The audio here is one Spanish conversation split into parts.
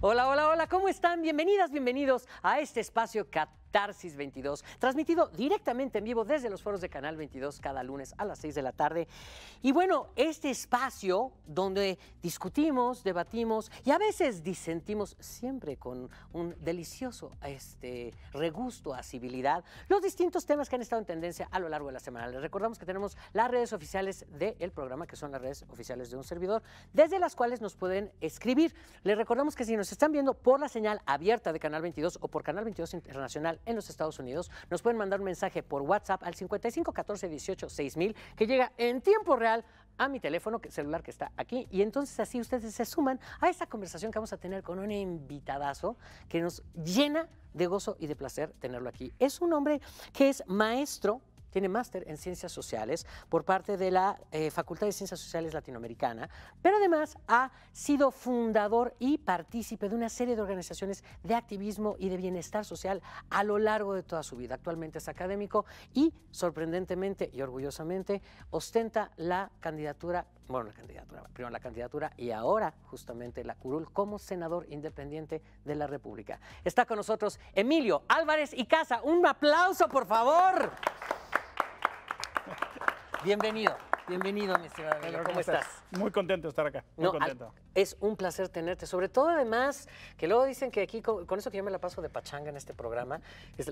Hola, hola, hola, ¿cómo están? Bienvenidas, bienvenidos a este espacio Catarsis 22, transmitido directamente en vivo desde los foros de Canal 22 cada lunes a las 6 de la tarde. Y bueno, este espacio donde discutimos, debatimos y a veces disentimos, siempre con un delicioso este, regusto a civilidad, los distintos temas que han estado en tendencia a lo largo de la semana. Les recordamos que tenemos las redes oficiales del programa, que son las redes oficiales de un servidor, desde las cuales nos pueden escribir. Les recordamos que si nos están viendo por la señal abierta de Canal 22 o por Canal 22 Internacional en los Estados Unidos, nos pueden mandar un mensaje por WhatsApp al 55 14 18 6000 que llega en tiempo real a mi teléfono celular que está aquí y entonces así ustedes se suman a esta conversación que vamos a tener con un invitadazo que nos llena de gozo y de placer tenerlo aquí. Es un hombre que es maestro tiene máster en Ciencias Sociales por parte de la eh, Facultad de Ciencias Sociales Latinoamericana, pero además ha sido fundador y partícipe de una serie de organizaciones de activismo y de bienestar social a lo largo de toda su vida. Actualmente es académico y, sorprendentemente y orgullosamente, ostenta la candidatura bueno, la candidatura, primero la candidatura y ahora justamente la curul como senador independiente de la República. Está con nosotros Emilio Álvarez y Casa. Un aplauso, por favor. Bienvenido, bienvenido, mi estimado. ¿Cómo estás? Muy contento de estar acá, muy contento. es un placer tenerte, sobre todo además que luego dicen que aquí, con, eso que yo me la paso de pachanga en este programa,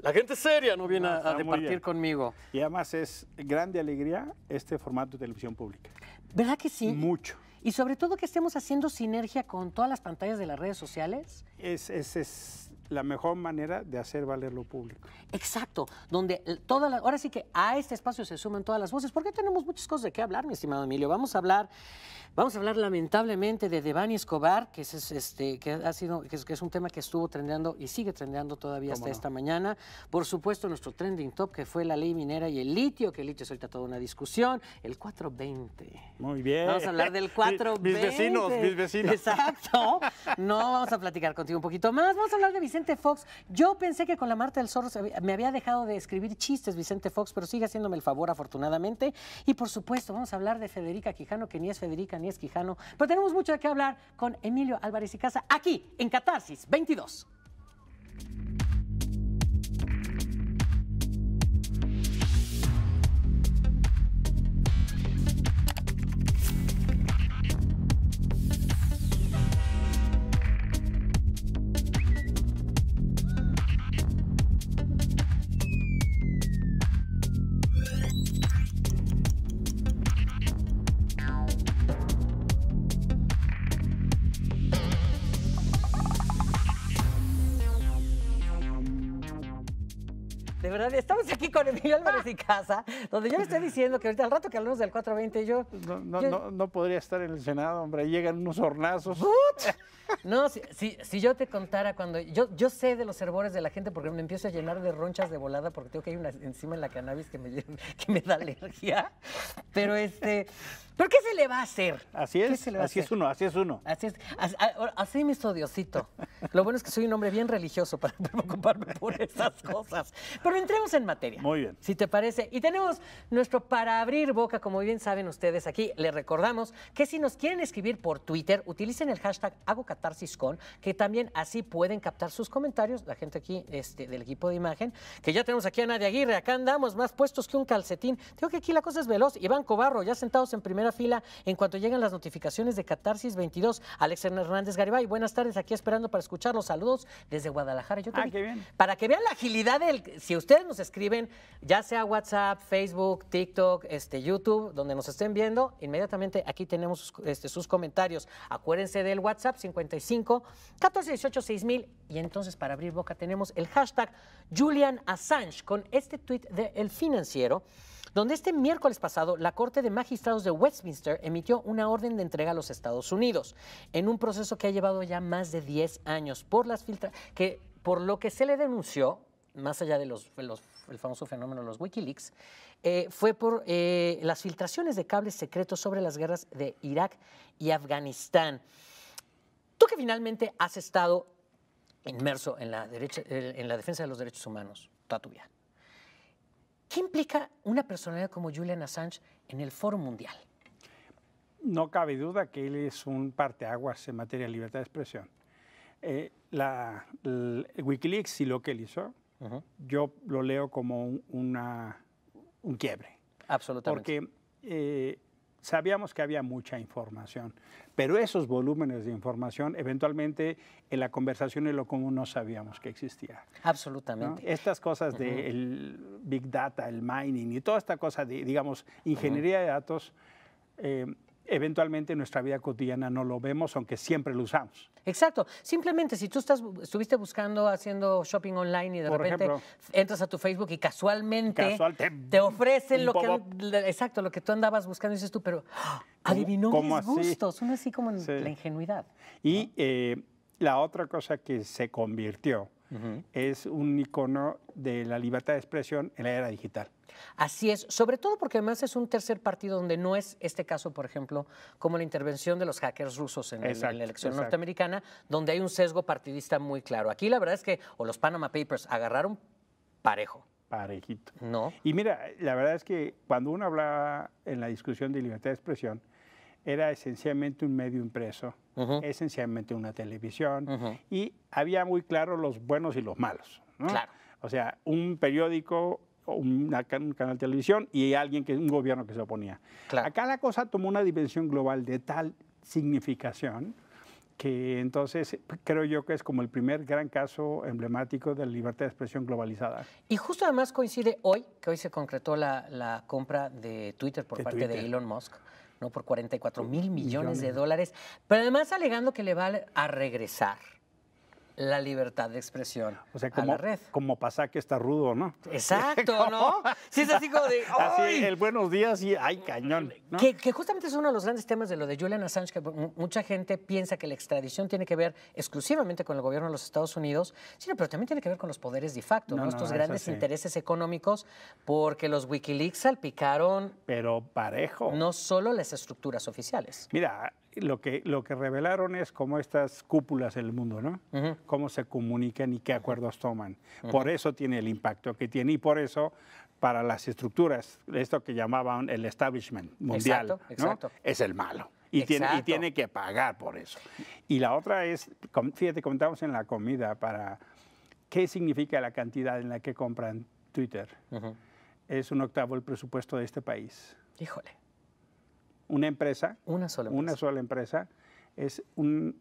la gente seria no viene a, departir conmigo. Y además es grande alegría este formato de televisión pública. ¿Verdad que sí? Mucho. Y sobre todo que estemos haciendo sinergia con todas las pantallas de las redes sociales. Es, es, es la mejor manera de hacer valer lo público. Exacto, donde todas las, ahora sí que a este espacio se suman todas las voces, porque tenemos muchas cosas de qué hablar, mi estimado Emilio. Vamos a hablar, vamos a hablar lamentablemente de Devani Escobar, que es este, que ha sido, que es, un tema que estuvo trendeando y sigue trendeando todavía hasta esta mañana. Por supuesto, nuestro trending top, que fue la ley minera y el litio, que el litio es ahorita toda una discusión, el 420. Muy bien. Vamos a hablar del 420. mis vecinos, mis vecinos. Exacto. No, vamos a platicar contigo un poquito más. Vamos a hablar de Vicente Fox. Yo pensé que con la Marta del Zorro me había dejado de escribir chistes Vicente Fox, pero sigue haciéndome el favor afortunadamente. Y por supuesto, vamos a hablar de Federica Quijano, que ni es Federica ni es Quijano, pero tenemos mucho de qué hablar con Emilio Álvarez y Casa aquí en Catarsis 22. Estamos aquí con Emilio Álvarez y Casa, donde yo le estoy diciendo que ahorita al rato que hablamos del 420 yo... No, no, no, no, podría estar en el Senado, hombre, llegan unos hornazos. No, si, si, si, yo te contara cuando... Yo, yo sé de los hervores de la gente porque me empiezo a llenar de ronchas de volada porque tengo que una enzima en la cannabis que me, que me da alergia. Pero este... ¿Pero qué se le va a hacer? Así es, así es uno, así es uno. Así es, así, mi estudiosito. Lo bueno es que soy un hombre bien religioso para preocuparme por esas cosas. Pero entremos en materia. Muy bien. Si te parece. Y tenemos nuestro para abrir boca, como bien saben ustedes aquí. Les recordamos que si nos quieren escribir por Twitter, utilicen el hashtag HagoCatarsisCon, que también así pueden captar sus comentarios. La gente aquí este, del equipo de imagen, que ya tenemos aquí a Nadia Aguirre. Acá andamos más puestos que un calcetín. Digo que aquí la cosa es veloz. Iván Cobarro, ya sentados en primera fila en cuanto llegan las notificaciones de Catarsis 22. Alex Hernández Garibay, buenas tardes, aquí esperando para escuchar los saludos desde Guadalajara. Yo ah, qué bien. Para que vean la agilidad del, si ustedes nos escriben, ya sea WhatsApp, Facebook, TikTok, este, YouTube, donde nos estén viendo, inmediatamente aquí tenemos sus, este, sus comentarios. Acuérdense del WhatsApp 55 14 18 6000 y entonces para abrir boca tenemos el hashtag Julian Assange con este tweet de El Financiero donde este miércoles pasado la Corte de Magistrados de Westminster emitió una orden de entrega a los Estados Unidos en un proceso que ha llevado ya más de 10 años por las filtra que por lo que se le denunció, más allá de los, el famoso fenómeno de los Wikileaks, eh, fue por eh, las filtraciones de cables secretos sobre las guerras de Irak y Afganistán. Tú que finalmente has estado inmerso en la, derecha, en la defensa de los derechos humanos toda tu ¿Qué implica una personalidad como Julian Assange en el Foro Mundial? No cabe duda que él es un parteaguas en materia de libertad de expresión. eh, la, el Wikileaks y lo que él hizo, yo lo leo como un, una, un quiebre. Absolutamente. Porque eh, sabíamos que había mucha información, pero esos volúmenes de información, eventualmente en la conversación en lo común no sabíamos que existía. ¿no? Absolutamente. Estas cosas del Big Data, el mining y toda esta cosa de, digamos, ingeniería de datos, eh, eventualmente en nuestra vida cotidiana no lo vemos, aunque siempre lo usamos. Exacto. Simplemente si tú estás, estuviste buscando, haciendo shopping online y de Por repente ejemplo. entras a tu Facebook y casualmente Casual, te- ofrecen lo que, exacto, lo que tú andabas buscando y dices tú, pero ¡ah! adivinó cómo mis así? gustos. Uno así como en Sí. la ingenuidad. Y eh, la otra cosa que se convirtió es un icono de la libertad de expresión en la era digital. Así es, sobre todo porque además es un tercer partido donde no es este caso, por ejemplo, como la intervención de los hackers rusos en, el- en Exacto, la elección exacto. norteamericana, donde hay un sesgo partidista muy claro. Aquí la verdad es que, o los Panama Papers agarraron parejo, Parejito. ¿no? Y mira, la verdad es que cuando uno hablaba en la discusión de libertad de expresión, era esencialmente un medio impreso, esencialmente una televisión, Ujú. y había muy claro los buenos y los malos. ¿no? Claro. O sea, un periódico, una un canal de televisión y alguien que un gobierno que se oponía. Claro. Acá la cosa tomó una dimensión global de tal significación que entonces creo yo que es como el primer gran caso emblemático de la libertad de expresión globalizada. Y justo además coincide hoy, que hoy se concretó la, la compra de Twitter por De parte de. Elon Musk, ¿no? Por 44 mil millones de dólares, pero además alegando que le va a regresar la libertad de expresión O sea, a como, la red. como pasa que está rudo, ¿no? Exacto, ¿no? Sí, es así como de. Así, ¡ay! el buenos días y ay, cañón. ¿no? Que, que justamente es uno de los grandes temas de lo de Julian Assange, que mu- mucha gente piensa que la extradición tiene que ver exclusivamente con el gobierno de los Estados Unidos, sino, pero también tiene que ver con los poderes de facto, ¿no? Estos grandes sí. intereses económicos, porque los Wikileaks salpicaron Pero parejo. no solo las estructuras oficiales. Mira, lo que, lo que revelaron es cómo estas cúpulas en el mundo, ¿no? Ujú. Cómo se comunican y qué acuerdos toman. Por eso tiene el impacto que tiene y por eso para las estructuras, esto que llamaban el establishment mundial, Exacto, ¿no? exacto. es el malo. Y tiene, y tiene que pagar por eso. Y la otra es, fíjate, comentamos en la comida para qué significa la cantidad en la que compran Twitter. Es un octavo el presupuesto de este país. Híjole, Una empresa una sola una empresa. sola empresa es un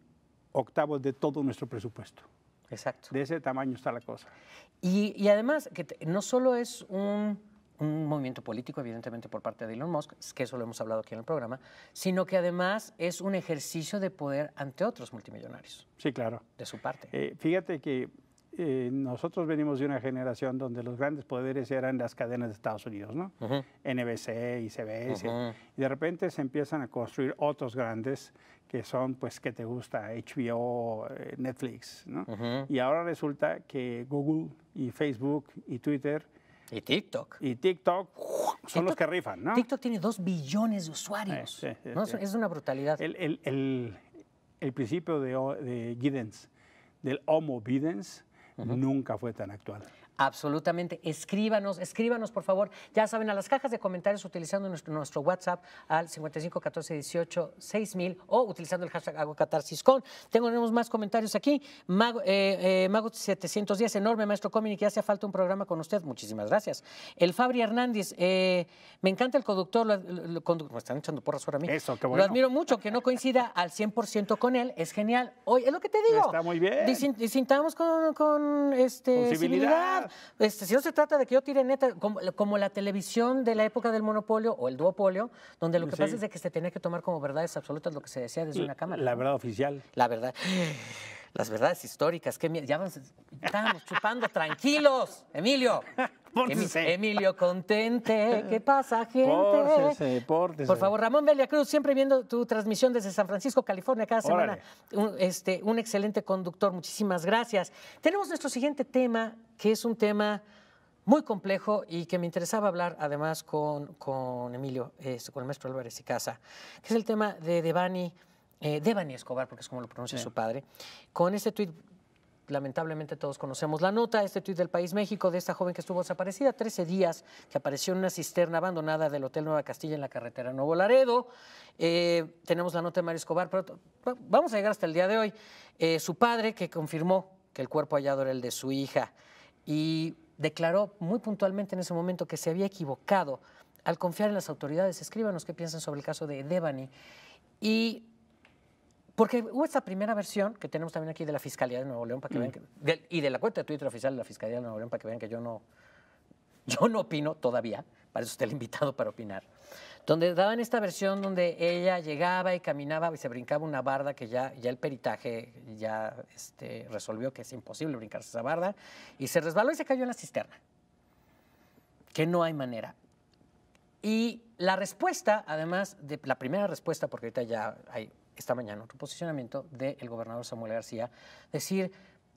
octavo de todo nuestro presupuesto. Exacto. De ese tamaño está la cosa. Y, y además, que te- no solo es un, un movimiento político, evidentemente, por parte de Elon Musk, que eso lo hemos hablado aquí en el programa, sino que además es un ejercicio de poder ante otros multimillonarios, Sí, claro. de su parte. Eh, fíjate que eh, nosotros venimos de una generación donde los grandes poderes eran las cadenas de Estados Unidos, ¿no? Ujú. NBC y CBS. Ujú. Y de repente se empiezan a construir otros grandes que son, pues, ¿qué te gusta? HBO, eh, Netflix, ¿no? Ujú. Y ahora resulta que Google y Facebook y Twitter Y TikTok. y TikTok son los TikTok- que rifan, ¿no? TikTok tiene dos billones de usuarios. Eh, sí, ¿no? Sí. Es una brutalidad. El, el- el- el principio de, de Giddens, del Homo Nunca fue tan actual. Absolutamente. Escríbanos, escríbanos, por favor. Ya saben, a las cajas de comentarios utilizando nuestro, nuestro WhatsApp al 55 14 18 6000 o utilizando el hashtag Hago Catarsis con. Tenemos más comentarios aquí. Mago, eh, eh, Mago 710, enorme maestro Comini, que hace falta un programa con usted. Muchísimas gracias. El Fabri Hernández, eh, me encanta el conductor. lo- lo- lo condu- me están echando porras ahora a mí. Eso, qué Lo bueno. admiro mucho, que no coincida al 100% con él. Es genial. Hoy, es lo que te digo. Está muy bien. Disintamos con, con este, Con civilidad. Este, si no se trata de que yo tire neta, como, como la televisión de la época del monopolio o el duopolio, donde lo que Sí. pasa es de que se tenía que tomar como verdades absolutas lo que se decía desde una cámara. La verdad oficial. La verdad. Las verdades históricas, qué ya vamos, estábamos chupando tranquilos, Emilio. Emilio Contente, ¿qué pasa, gente? Pórtese, pórtese. Por favor, Ramón Belia Cruz, siempre viendo tu transmisión desde San Francisco, California, cada semana. Un, este, un excelente conductor, muchísimas gracias. Tenemos nuestro siguiente tema, que es un tema muy complejo y que me interesaba hablar además con, con Emilio, este, con el maestro Álvarez y Casa, que es el tema de Devani, eh, Devani Escobar, porque es como lo pronuncia su padre, con este tuit lamentablemente todos conocemos la nota, este tuit del País México de esta joven que estuvo desaparecida 13 días, que apareció en una cisterna abandonada del Hotel Nueva Castilla en la carretera Nuevo Laredo. Eh, tenemos la nota de Mario Escobar, pero vamos a llegar hasta el día de hoy. Eh, su padre que confirmó que el cuerpo hallado era el de su hija y declaró muy puntualmente en ese momento que se había equivocado al confiar en las autoridades. Escríbanos qué piensan sobre el caso de Devani. Y porque hubo esta primera versión que tenemos también aquí de la Fiscalía de Nuevo León, para que vean mm. que, y de la cuenta de Twitter oficial de la Fiscalía de Nuevo León, para que vean que yo no, yo no opino todavía, para eso está el invitado para opinar, donde daban esta versión donde ella llegaba y caminaba y se brincaba una barda que ya, ya el peritaje ya este, resolvió que es imposible brincarse esa barda, y se resbaló y se cayó en la cisterna, que no hay manera. Y la respuesta, además de la primera respuesta, porque ahorita ya hay esta mañana otro posicionamiento del gobernador Samuel García, decir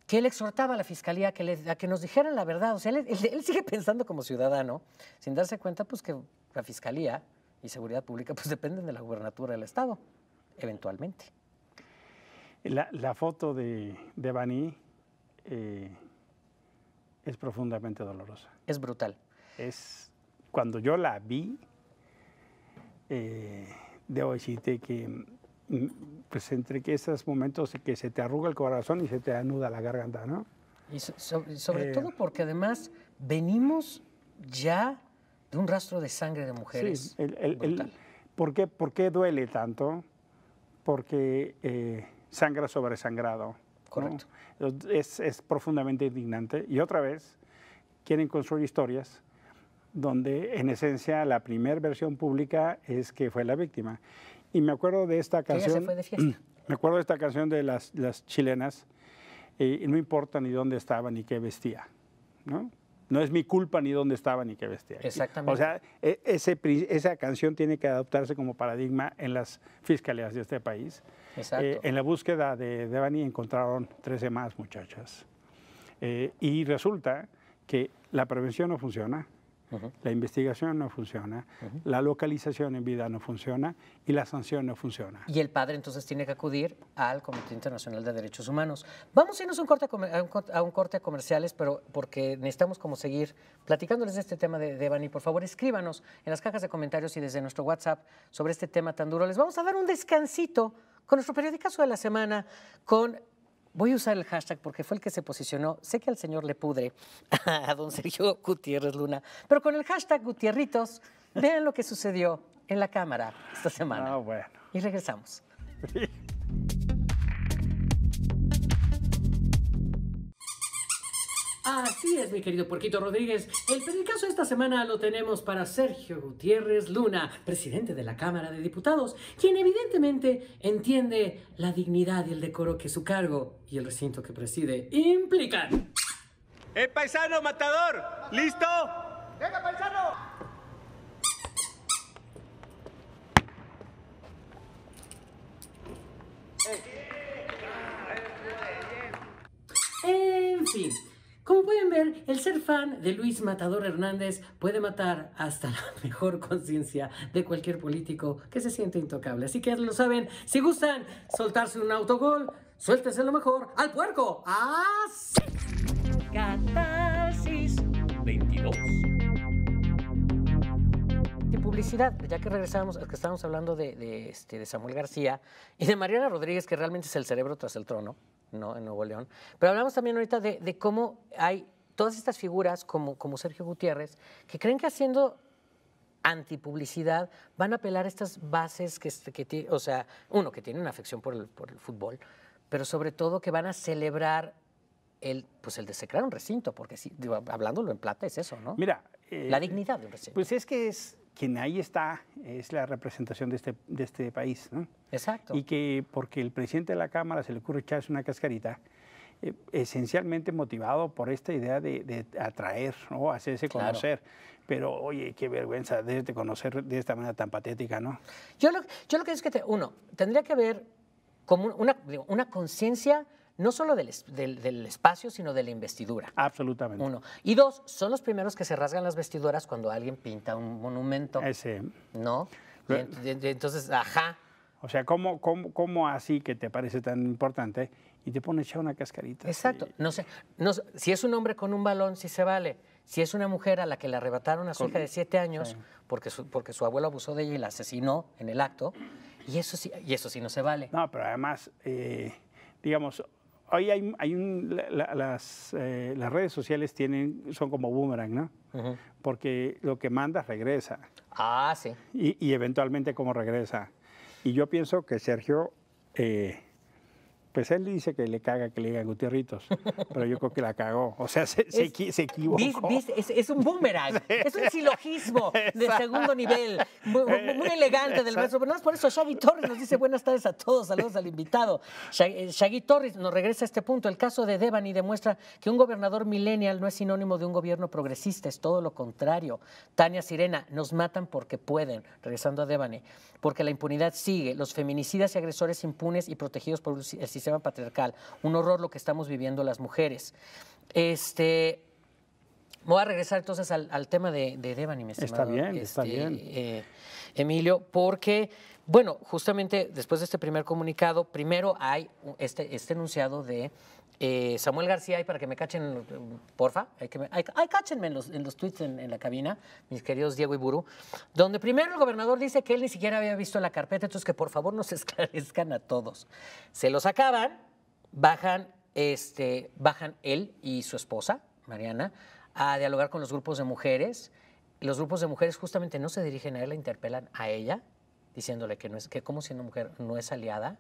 que él exhortaba a la fiscalía que a que nos dijeran la verdad. O sea, él, sigue pensando como ciudadano, sin darse cuenta pues que la fiscalía y seguridad pública pues dependen de la gubernatura del Estado, eventualmente. La, foto de, de Bani eh, es profundamente dolorosa. Es brutal. Es, cuando yo la vi, eh, debo decirte que pues entre que esos momentos que se te arruga el corazón y se te anuda la garganta, ¿no? Y sobre eh, todo porque además venimos ya de un rastro de sangre de mujeres. Sí, el, ¿por, qué, ¿por, qué, duele tanto? Porque eh, sangra sobre sangrado. Correcto. Es, es profundamente indignante. Y otra vez, quieren construir historias donde en esencia la primera versión pública es que fue la víctima. Y me acuerdo de esta canción. fue de fiesta. Me acuerdo de esta canción de las, las chilenas. y no importa ni dónde estaba ni qué vestía. ¿no? No es mi culpa ni dónde estaba ni qué vestía. Exactamente. O sea, e, ese, esa canción tiene que adoptarse como paradigma en las fiscalías de este país. Exacto. Eh, en la búsqueda de Devani encontraron 13 más muchachas. Eh, y resulta que la prevención no funciona, la investigación no funciona, la localización en vida no funciona y la sanción no funciona. Y el padre entonces tiene que acudir al Comité Internacional de Derechos Humanos. Vamos a irnos un corte a, un, corte a comerciales, pero porque necesitamos como seguir platicándoles de este tema de, de Bani. Por favor, escríbanos en las cajas de comentarios y desde nuestro WhatsApp sobre este tema tan duro. Les vamos a dar un descansito con nuestro periódico de la semana, con Voy a usar el hashtag porque fue el que se posicionó. Sé que al señor le pudre a don Sergio Gutiérrez Luna, pero con el hashtag Gutierritos, vean lo que sucedió en la Cámara esta semana. Ah, bueno. Y regresamos. Así es, mi querido Porquito Rodríguez. El de esta semana lo tenemos para Sergio Gutiérrez Luna, presidente de la Cámara de Diputados, quien evidentemente entiende la dignidad y el decoro que su cargo y el recinto que preside implican. ¡Eh, paisano matador! ¿Listo? ¡Venga, paisano! En fin. Como pueden ver, el ser fan de Luis Matador Hernández puede matar hasta la mejor conciencia de cualquier político que se siente intocable. Así que ya lo saben, si gustan soltarse un autogol, suéltese lo mejor al puerco. ¡Así! Catarsis 22 de publicidad, ya que regresamos, que estábamos hablando de, este, de Samuel García y de Mariana Rodríguez, que realmente es el cerebro tras el trono. ¿No? en Nuevo León. Pero hablamos también ahorita de, cómo hay todas estas figuras como, como Sergio Gutiérrez que creen que haciendo antipublicidad van a apelar a estas bases que, que o sea, uno, que tienen una afección por el, por el fútbol, pero sobre todo que van a celebrar el, pues el desecrar un recinto, porque si, hablándolo en plata es eso, ¿no? Mira. la eh, dignidad de un recinto. Pues es que es quien ahí está es la representación de este, de este país. ¿no? Exacto. Y que porque el presidente de la Cámara se le ocurre echarse una cascarita, eh, esencialmente motivado por esta idea de, atraer, ¿no? hacerse conocer. Pero, oye, qué vergüenza de conocer de esta manera tan patética, ¿no? Yo lo, yo lo que es que, uno, tendría que haber como una, una conciencia no solo del, del, espacio, sino de la investidura. Absolutamente. Uno. Y dos, son los primeros que se rasgan las vestiduras cuando alguien pinta un monumento. Ese. ¿No? entonces, ajá. O sea, ¿cómo, cómo, cómo así que te parece tan importante y te pones a echar una cascarita. Exacto. No sé, no si es un hombre con un balón, sí se vale. Si es una mujer a la que le arrebataron a su hija de siete años porque, su, porque su abuelo abusó de ella y la asesinó en el acto, y eso sí, y eso sí no se vale. No, pero además, eh, digamos, hoy hay, hay un, la- la- las, eh, las redes sociales tienen, son como boomerang, ¿no? Porque lo que mandas regresa Ah, sí. y, y eventualmente cómo regresa. Y yo pienso que Sergio, eh, pues él dice que le caga que le diga Gutierritos, pero yo creo que la cagó. O sea, se, se Es- equi- se equivocó. ¿Vis- vis- Es, es un boomerang, es un silogismo de segundo nivel, muy, elegante del maestro. Pero no es por eso, Shaggy Torres nos dice buenas tardes a todos, saludos al invitado. Eh, Shaggy Torres nos regresa a este punto. El caso de Devani demuestra que un gobernador millennial no es sinónimo de un gobierno progresista, es todo lo contrario. Tania Sirena, nos matan porque pueden, regresando a Devani, porque la impunidad sigue, los feminicidas y agresores impunes y protegidos por el sistema patriarcal. Un horror lo que estamos viviendo las mujeres. Este, voy a regresar entonces al, al tema de, de Devani, mi Está estimado, bien, está este, bien. eh, Emilio, porque, bueno, justamente después de este primer comunicado, primero hay este, este enunciado de eh, Samuel García, y para que me cachen, porfa, hay que en los, en los tweets en, en la cabina, mis queridos Diego y Buru, donde primero el gobernador dice que él ni siquiera había visto la carpeta, entonces que por favor nos esclarezcan a todos. Se los acaban, bajan, este, bajan él y su esposa, Mariana, a dialogar con los grupos de mujeres. Los grupos de mujeres justamente no se dirigen a él, la interpelan a ella, diciéndole que, no es, que como siendo mujer no es aliada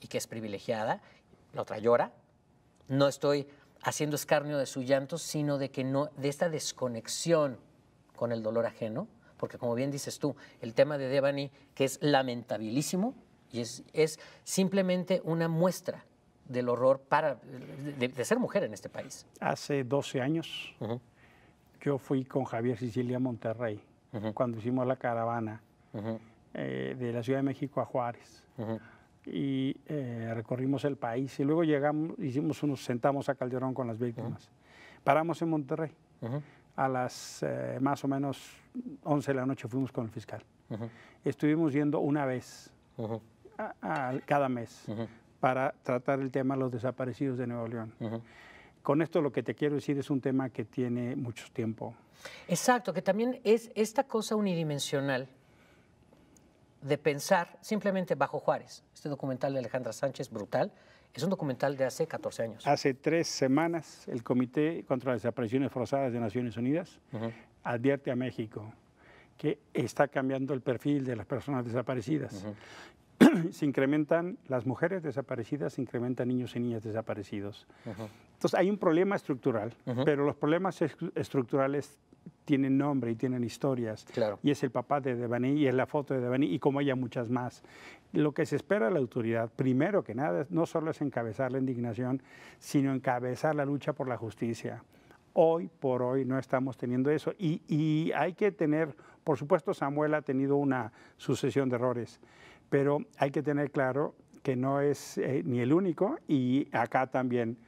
y que es privilegiada. La otra llora. No estoy haciendo escarnio de su llanto, sino de que no, de esta desconexión con el dolor ajeno, porque como bien dices tú, el tema de Devani, que es lamentabilísimo, y es, es simplemente una muestra del horror para, de, de ser mujer en este país. Hace 12 años yo fui con Javier Sicilia a Monterrey cuando hicimos la caravana eh, de la Ciudad de México a Juárez. Y eh, recorrimos el país y luego llegamos, hicimos unos, sentamos a Calderón con las víctimas. Paramos en Monterrey. A las eh, más o menos 11 de la noche fuimos con el fiscal. Estuvimos yendo una vez a- a- cada mes para tratar el tema de los desaparecidos de Nuevo León. Con esto lo que te quiero decir es un tema que tiene mucho tiempo. Exacto, que también es esta cosa unidimensional de pensar simplemente bajo Juárez. Este documental de Alejandra Sánchez, brutal, es un documental de hace 14 años. Hace tres semanas el Comité contra las Desapariciones Forzadas de Naciones Unidas advierte a México que está cambiando el perfil de las personas desaparecidas. se incrementan las mujeres desaparecidas, se incrementan niños y niñas desaparecidos. Entonces hay un problema estructural, pero los problemas es- estructurales tienen nombre y tienen historias. Claro. Y es el papá de Devani y es la foto de Devani y como ella muchas más. Lo que se espera de la autoridad, primero que nada, no solo es encabezar la indignación, sino encabezar la lucha por la justicia. Hoy por hoy no estamos teniendo eso. Y, y hay que tener, por supuesto, Samuel ha tenido una sucesión de errores, pero hay que tener claro que no es eh, ni el único y acá también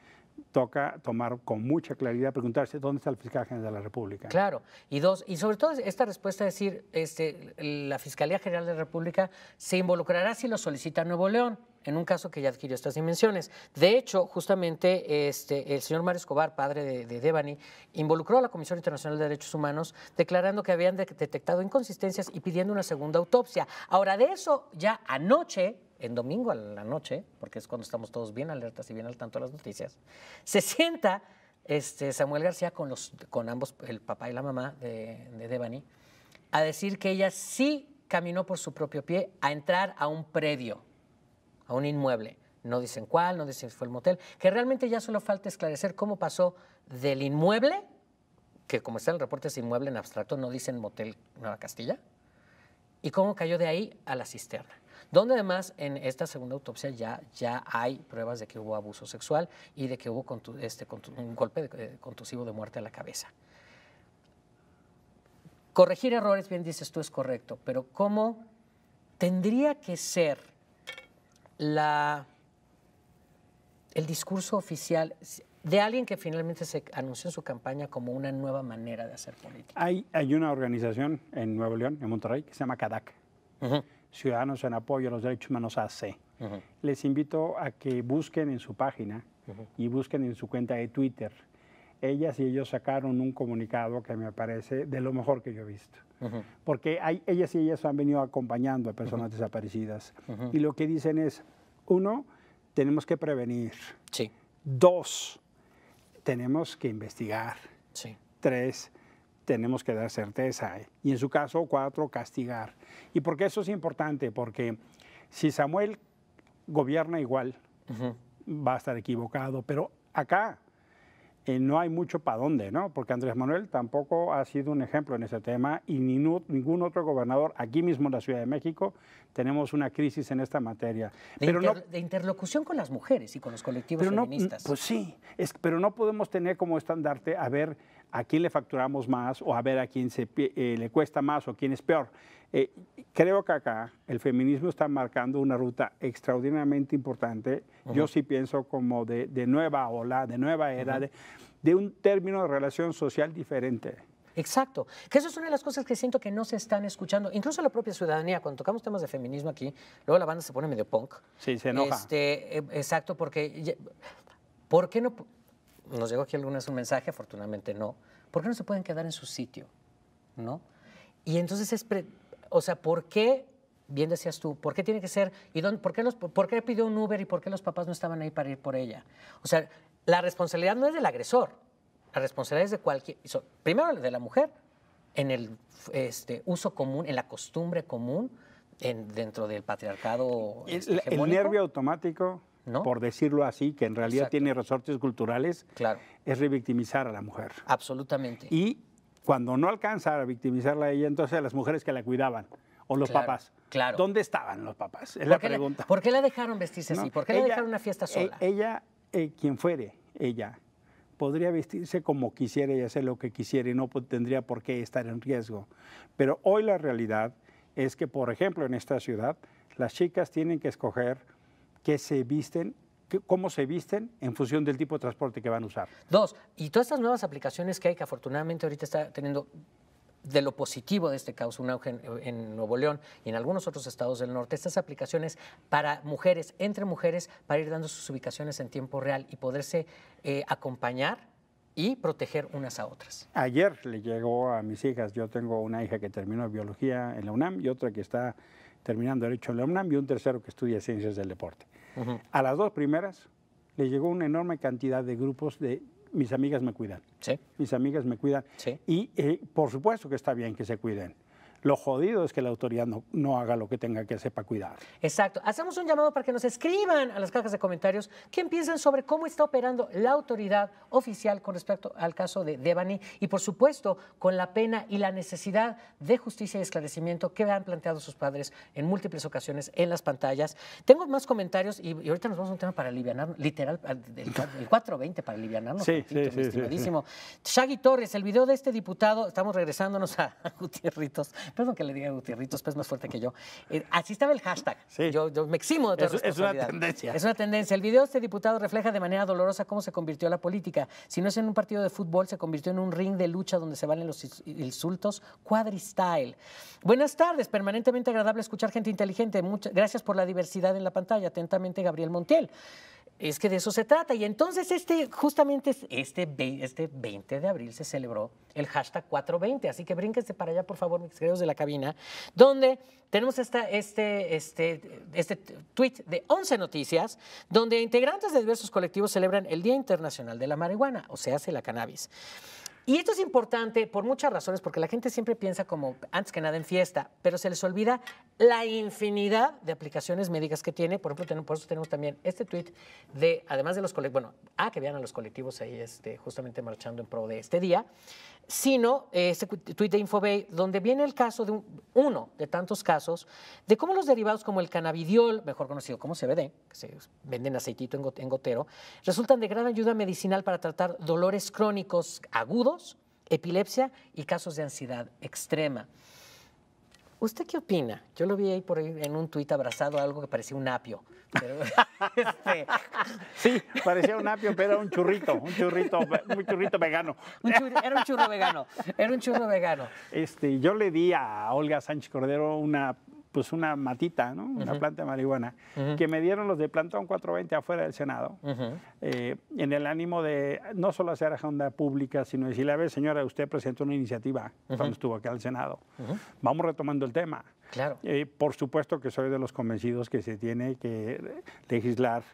toca tomar con mucha claridad, preguntarse dónde está el fiscal general de la República. Claro. Y dos, y sobre todo esta respuesta es decir, este, la Fiscalía General de la República se involucrará si lo solicita Nuevo León, en un caso que ya adquirió estas dimensiones. De hecho, justamente este, el señor Mario Escobar, padre de, de Devani, involucró a la Comisión Internacional de Derechos Humanos declarando que habían de- detectado inconsistencias y pidiendo una segunda autopsia. Ahora, de eso ya anoche, en domingo a la noche, porque es cuando estamos todos bien alertas y bien al tanto de las noticias, se sienta este, Samuel García con, los, con ambos, el papá y la mamá de, de Devani, a decir que ella sí caminó por su propio pie a entrar a un predio, a un inmueble. No dicen cuál, no dicen si fue el motel, que realmente ya solo falta esclarecer cómo pasó del inmueble, que como está en el reporte es inmueble en abstracto, no dicen motel Nueva Castilla, y cómo cayó de ahí a la cisterna. Donde además en esta segunda autopsia ya, ya hay pruebas de que hubo abuso sexual y de que hubo contu- este, contu- un golpe de- eh, contusivo de muerte a la cabeza. Corregir errores, bien dices tú, es correcto, pero ¿cómo tendría que ser la, el discurso oficial de alguien que finalmente se anunció en su campaña como una nueva manera de hacer política? Hay, hay una organización en Nuevo León, en Monterrey, que se llama CADAC, Ciudadanos en Apoyo a los Derechos Humanos AC. les invito a que busquen en su página y busquen en su cuenta de Twitter. Ellas y ellos sacaron un comunicado que me parece de lo mejor que yo he visto. Porque hay, ellas y ellas han venido acompañando a personas desaparecidas. Y lo que dicen es, uno, tenemos que prevenir. Sí. Dos, tenemos que investigar. Sí. Tres, tenemos que dar certeza. Y en su caso, cuatro, castigar. ¿Y por qué eso es importante? Porque si Samuel gobierna igual, va a estar equivocado. Pero acá eh, no hay mucho para dónde, ¿no? Porque Andrés Manuel tampoco ha sido un ejemplo en ese tema y ningún otro gobernador aquí mismo en la Ciudad de México tenemos una crisis en esta materia. De, pero no, de interlocución con las mujeres y con los colectivos feministas. pues sí, es, pero no podemos tener como estandarte a ver a quién le facturamos más o a ver a quién se, eh, le cuesta más o quién es peor. Eh, creo que acá el feminismo está marcando una ruta extraordinariamente importante. Yo sí pienso como de, nueva ola, de nueva era, de, un término de relación social diferente. Exacto, que eso es una de las cosas que siento que no se están escuchando, incluso la propia ciudadanía, cuando tocamos temas de feminismo aquí, luego la banda se pone medio punk. Sí, se enoja. Este, eh, exacto, porque, ¿por qué no? Nos llegó aquí alguna un mensaje, afortunadamente no. ¿Por qué no se pueden quedar en su sitio? ¿No? Y entonces es, o sea, ¿por qué, bien decías tú, por qué tiene que ser, y dónde, por, qué los, por qué pidió un Uber y por qué los papás no estaban ahí para ir por ella? O sea, la responsabilidad no es del agresor, la responsabilidad es de cualquier, primero de la mujer, en el este, uso común, en la costumbre común, en, dentro del patriarcado. Este, el, nervio automático, ¿No? por decirlo así, que en realidad tiene resortes culturales, claro. es revictimizar a la mujer. Absolutamente. Y cuando no alcanza a victimizarla a ella, entonces a las mujeres que la cuidaban o los papás. Claro. ¿Dónde estaban los papás? Es la pregunta. ¿Por qué la dejaron vestirse así? ¿Por qué la dejaron una fiesta e sola? ella, eh, quien fuere, ella, podría vestirse como quisiera y hacer lo que quisiera y no tendría por qué estar en riesgo. Pero hoy la realidad es que, por ejemplo, en esta ciudad, las chicas tienen que escoger qué se visten cómo se visten en función del tipo de transporte que van a usar. Dos, y todas estas nuevas aplicaciones que hay, que afortunadamente ahorita está teniendo de lo positivo de este caos, un auge en, Nuevo León y en algunos otros estados del norte, estas aplicaciones para mujeres, entre mujeres, para ir dando sus ubicaciones en tiempo real y poderse eh, acompañar y proteger unas a otras. Ayer le llegó a mis hijas, yo tengo una hija que terminó biología en la UNAM y otra que está terminando derecho en la UNAM y un tercero que estudia ciencias del deporte. A las dos primeras le llegó una enorme cantidad de grupos de mis amigas me cuidan. Sí. Mis amigas me cuidan. Sí. Y eh, por supuesto que está bien que se cuiden. Lo jodido es que la autoridad no, no, haga lo que tenga que hacer para cuidar. Exacto. Hacemos un llamado para que nos escriban a las cajas de comentarios qué piensan sobre cómo está operando la autoridad oficial con respecto al caso de Devani y, por supuesto, con la pena y la necesidad de justicia y esclarecimiento que han planteado sus padres en múltiples ocasiones en las pantallas. Tengo más comentarios y, ahorita nos vamos a un tema para aliviar, literal, el, 420 para aliviarnos. Sí, sí, sí, estimadísimo. Shaggy Torres, el video de este diputado, estamos regresándonos a Gutiérritos perdón que le diga Gutierritos, pues más fuerte que yo. Eh, así estaba el hashtag. Yo, me eximo de es, es una tendencia. Es una tendencia. El video de este diputado refleja de manera dolorosa cómo se convirtió la política. Si no es en un partido de fútbol, se convirtió en un ring de lucha donde se valen los insultos cuadristyle. Buenas tardes, permanentemente agradable escuchar gente inteligente. Muchas gracias por la diversidad en la pantalla. Atentamente, Gabriel Montiel. Es que de eso se trata. Y entonces este, justamente este, este 20 de abril se celebró el hashtag 420. Así que brínquense para allá, por favor, mis queridos de la cabina, donde tenemos esta, este, este, este tweet de 11 noticias, donde integrantes de diversos colectivos celebran el Día Internacional de la Marihuana, o sea, hace la cannabis. Y esto es importante por muchas razones, porque la gente siempre piensa como, antes que nada, en fiesta, pero se les olvida la infinidad de aplicaciones médicas que tiene. Por ejemplo, por eso tenemos también este tweet de, además de los colectivos, bueno, ah, que vean a los colectivos ahí este, justamente marchando en pro de este día, sino eh, este tweet de Infobay, donde viene el caso de uno de tantos casos de cómo los derivados como el cannabidiol, mejor conocido como CBD, que se venden aceitito en gotero, resultan de gran ayuda medicinal para tratar dolores crónicos agudos, epilepsia y casos de ansiedad extrema. ¿Usted qué opina? Yo lo vi ahí por ahí en un tuit abrazado a algo que parecía un apio. Este, sí, parecía un apio, pero era un churrito, un churrito, un churrito vegano. era un churro vegano, era un churro vegano. Este, yo le di a Olga Sánchez Cordero una pues una matita, ¿no? Una planta de marihuana, que me dieron los de plantón 420 afuera del Senado, eh, en el ánimo de no solo hacer agenda pública, sino decirle, a ver, señora, usted presentó una iniciativa cuando estuvo acá al Senado. Vamos retomando el tema. Claro. Eh, por supuesto que soy de los convencidos que se tiene que legislar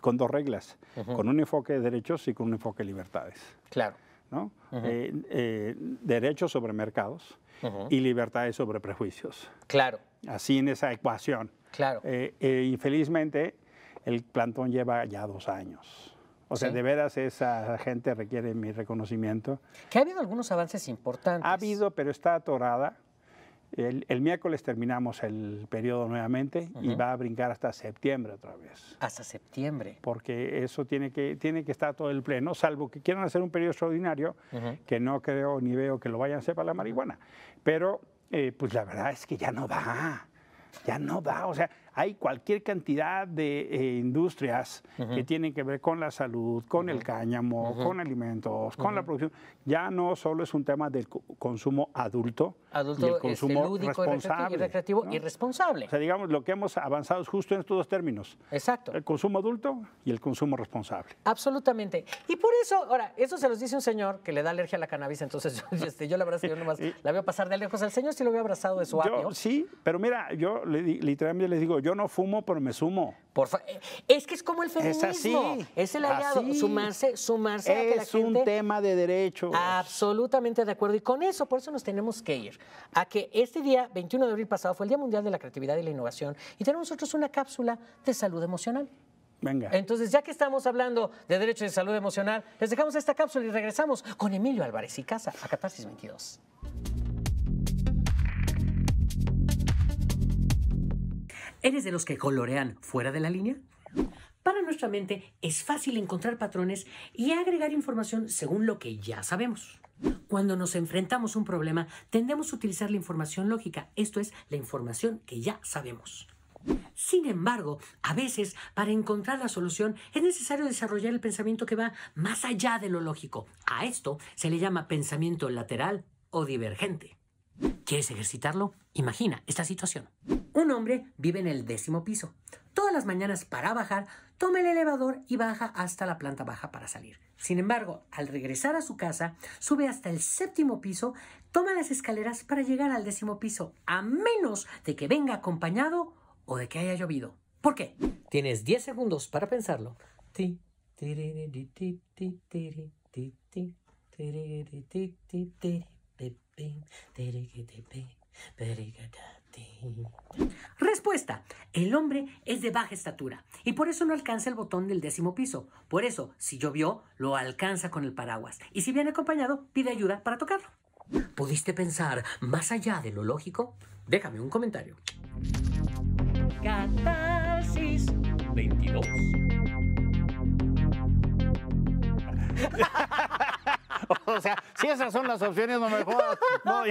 con dos reglas, con un enfoque de derechos y con un enfoque de libertades. Claro. ¿no? Eh, derechos sobre mercados y libertades sobre prejuicios. Claro. Así en esa ecuación. Claro. Eh, eh, infelizmente, el plantón lleva ya dos años. O sea, de veras esa gente requiere mi reconocimiento. Que ha habido algunos avances importantes. Ha habido, pero está atorada. El, miércoles terminamos el periodo nuevamente y va a brincar hasta septiembre otra vez. Hasta septiembre. Porque eso tiene que, tiene que estar todo el pleno, salvo que quieran hacer un periodo extraordinario, que no creo ni veo que lo vayan a hacer para la marihuana. Pero, eh, pues la verdad es que ya no va, ya no va. O sea, hay cualquier cantidad de eh, industrias que tienen que ver con la salud, con el cáñamo, con alimentos, con la producción. Ya no solo es un tema del consumo adulto, adulto y el este, consumo lúdico responsable, y recreativo y responsable. O sea, digamos, lo que hemos avanzado es justo en estos dos términos. Exacto. El consumo adulto y el consumo responsable. Absolutamente. Y por eso, ahora, eso se los dice un señor que le da alergia a la cannabis, entonces este, yo la verdad es que yo nomás la veo pasar de lejos. Al señor sí lo veo abrazado de su yo, Sí, pero mira, yo literalmente les digo, yo no fumo, pero me sumo. Por es que es como el feminismo. Es así. Es el hallado. Sumarse, sumarse a que la gente... un tema de derechos. Absolutamente de acuerdo. Y con eso, por eso nos tenemos que ir. A que este día, 21 de abril pasado, fue el Día Mundial de la Creatividad y la Innovación. Y tenemos nosotros una cápsula de salud emocional. Venga. Entonces, ya que estamos hablando de derechos de salud emocional, les dejamos esta cápsula y regresamos con Emilio Álvarez y Casa a Catarsis 22. ¿Eres de los que colorean fuera de la línea? Para nuestra mente es fácil encontrar patrones y agregar información según lo que ya sabemos. Cuando nos enfrentamos a un problema, tendemos a utilizar la información lógica, esto es, la información que ya sabemos. Sin embargo, a veces, para encontrar la solución, es necesario desarrollar el pensamiento que va más allá de lo lógico. A esto se le llama pensamiento lateral o divergente. ¿Quieres ejercitarlo? Imagina esta situación. Un hombre vive en el décimo piso. Todas las mañanas para bajar, toma el elevador y baja hasta la planta baja para salir. Sin embargo, al regresar a su casa, sube hasta el séptimo piso, toma las escaleras para llegar al décimo piso, a menos de que venga acompañado o de que haya llovido. ¿Por qué? Tienes 10 segundos para pensarlo. Respuesta. El hombre es de baja estatura y por eso no alcanza el botón del décimo piso. Por eso, si llovió, lo alcanza con el paraguas. Y si viene acompañado, pide ayuda para tocarlo. ¿Pudiste pensar más allá de lo lógico? Déjame un comentario. Catarsis 22. o sea, si esas son las opciones, no me jodas. No,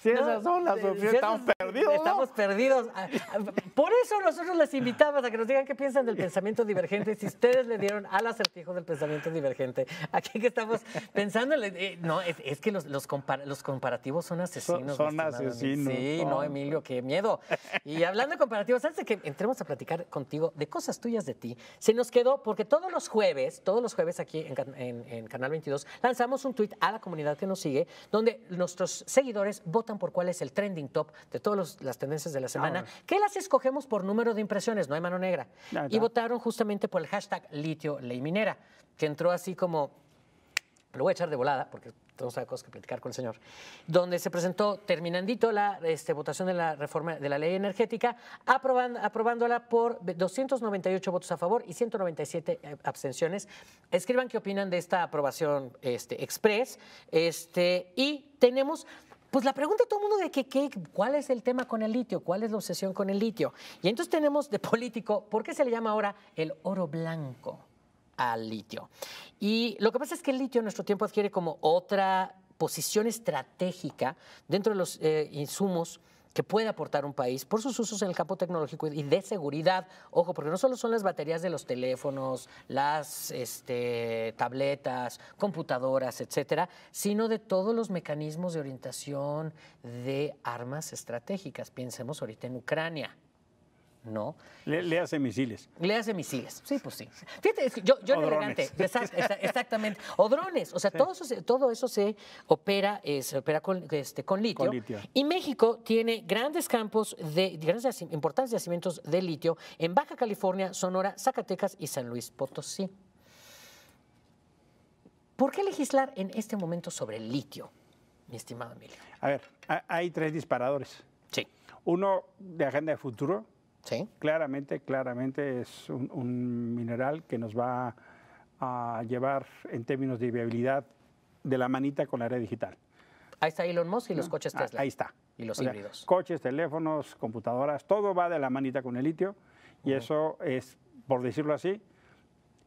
si esas son las opciones, estamos perdidos. Estamos perdidos. Ah, ah, por eso nosotros les invitamos a que nos digan qué piensan del pensamiento divergente. Si ustedes le dieron al acertijo del pensamiento divergente, aquí que estamos pensando, eh, no, es, que los, los, comparativos son asesinos. Son, asesinos. Sí, no, Emilio, qué miedo. Y hablando de comparativos, antes de que entremos a platicar contigo de cosas tuyas de ti, se nos quedó, porque todos los jueves, todos los jueves aquí en, en Canal 22, lanzamos un tweet a la comunidad que nos sigue, donde nuestros seguidores votan por cuál es el trending top de todas las tendencias de la semana, que las escogemos por número de impresiones, no hay mano negra. y votaron justamente por el hashtag litio ley minera, que entró así como, lo voy a echar de volada, porque tenemos cosas que platicar con el señor, donde se presentó terminandito la este, votación de la reforma de la ley energética, aprobándola por 298 votos a favor y 197 eh, abstenciones. Escriban qué opinan de esta aprobación este, express. Este, y tenemos pues la pregunta de todo el mundo de que, que, cuál es el tema con el litio, cuál es la obsesión con el litio. Y entonces tenemos de político, ¿por qué se le llama ahora el oro blanco? Al litio. Y lo que pasa es que el litio en nuestro tiempo adquiere como otra posición estratégica dentro de los eh, insumos que puede aportar un país por sus usos en el campo tecnológico y de seguridad. Ojo, porque no solo son las baterías de los teléfonos, las este, tabletas, computadoras, etcétera, sino de todos los mecanismos de orientación de armas estratégicas. Pensemos ahorita en Ucrania. ¿No? Le, le, hace misiles. Le hace misiles, sí, pues sí. Fíjate, yo, yo elegante, exact, exactamente. O drones, o sea, sí. todo, eso se, todo eso se opera, eh, se opera con, este, con, litio. con, litio. Y México tiene grandes campos de, grandes importantes yacimientos de litio en Baja California, Sonora, Zacatecas y San Luis Potosí. ¿Por qué legislar en este momento sobre el litio, mi estimado Emilio? A ver, hay tres disparadores. Sí. Uno de agenda de futuro, Sí. Claramente, claramente es un, un, mineral que nos va a llevar en términos de viabilidad de la manita con la red digital. Ahí está Elon Musk y los coches Tesla. Ahí está. Y los o sea, híbridos. coches, teléfonos, computadoras, todo va de la manita con el litio y uh -huh. eso es, por decirlo así,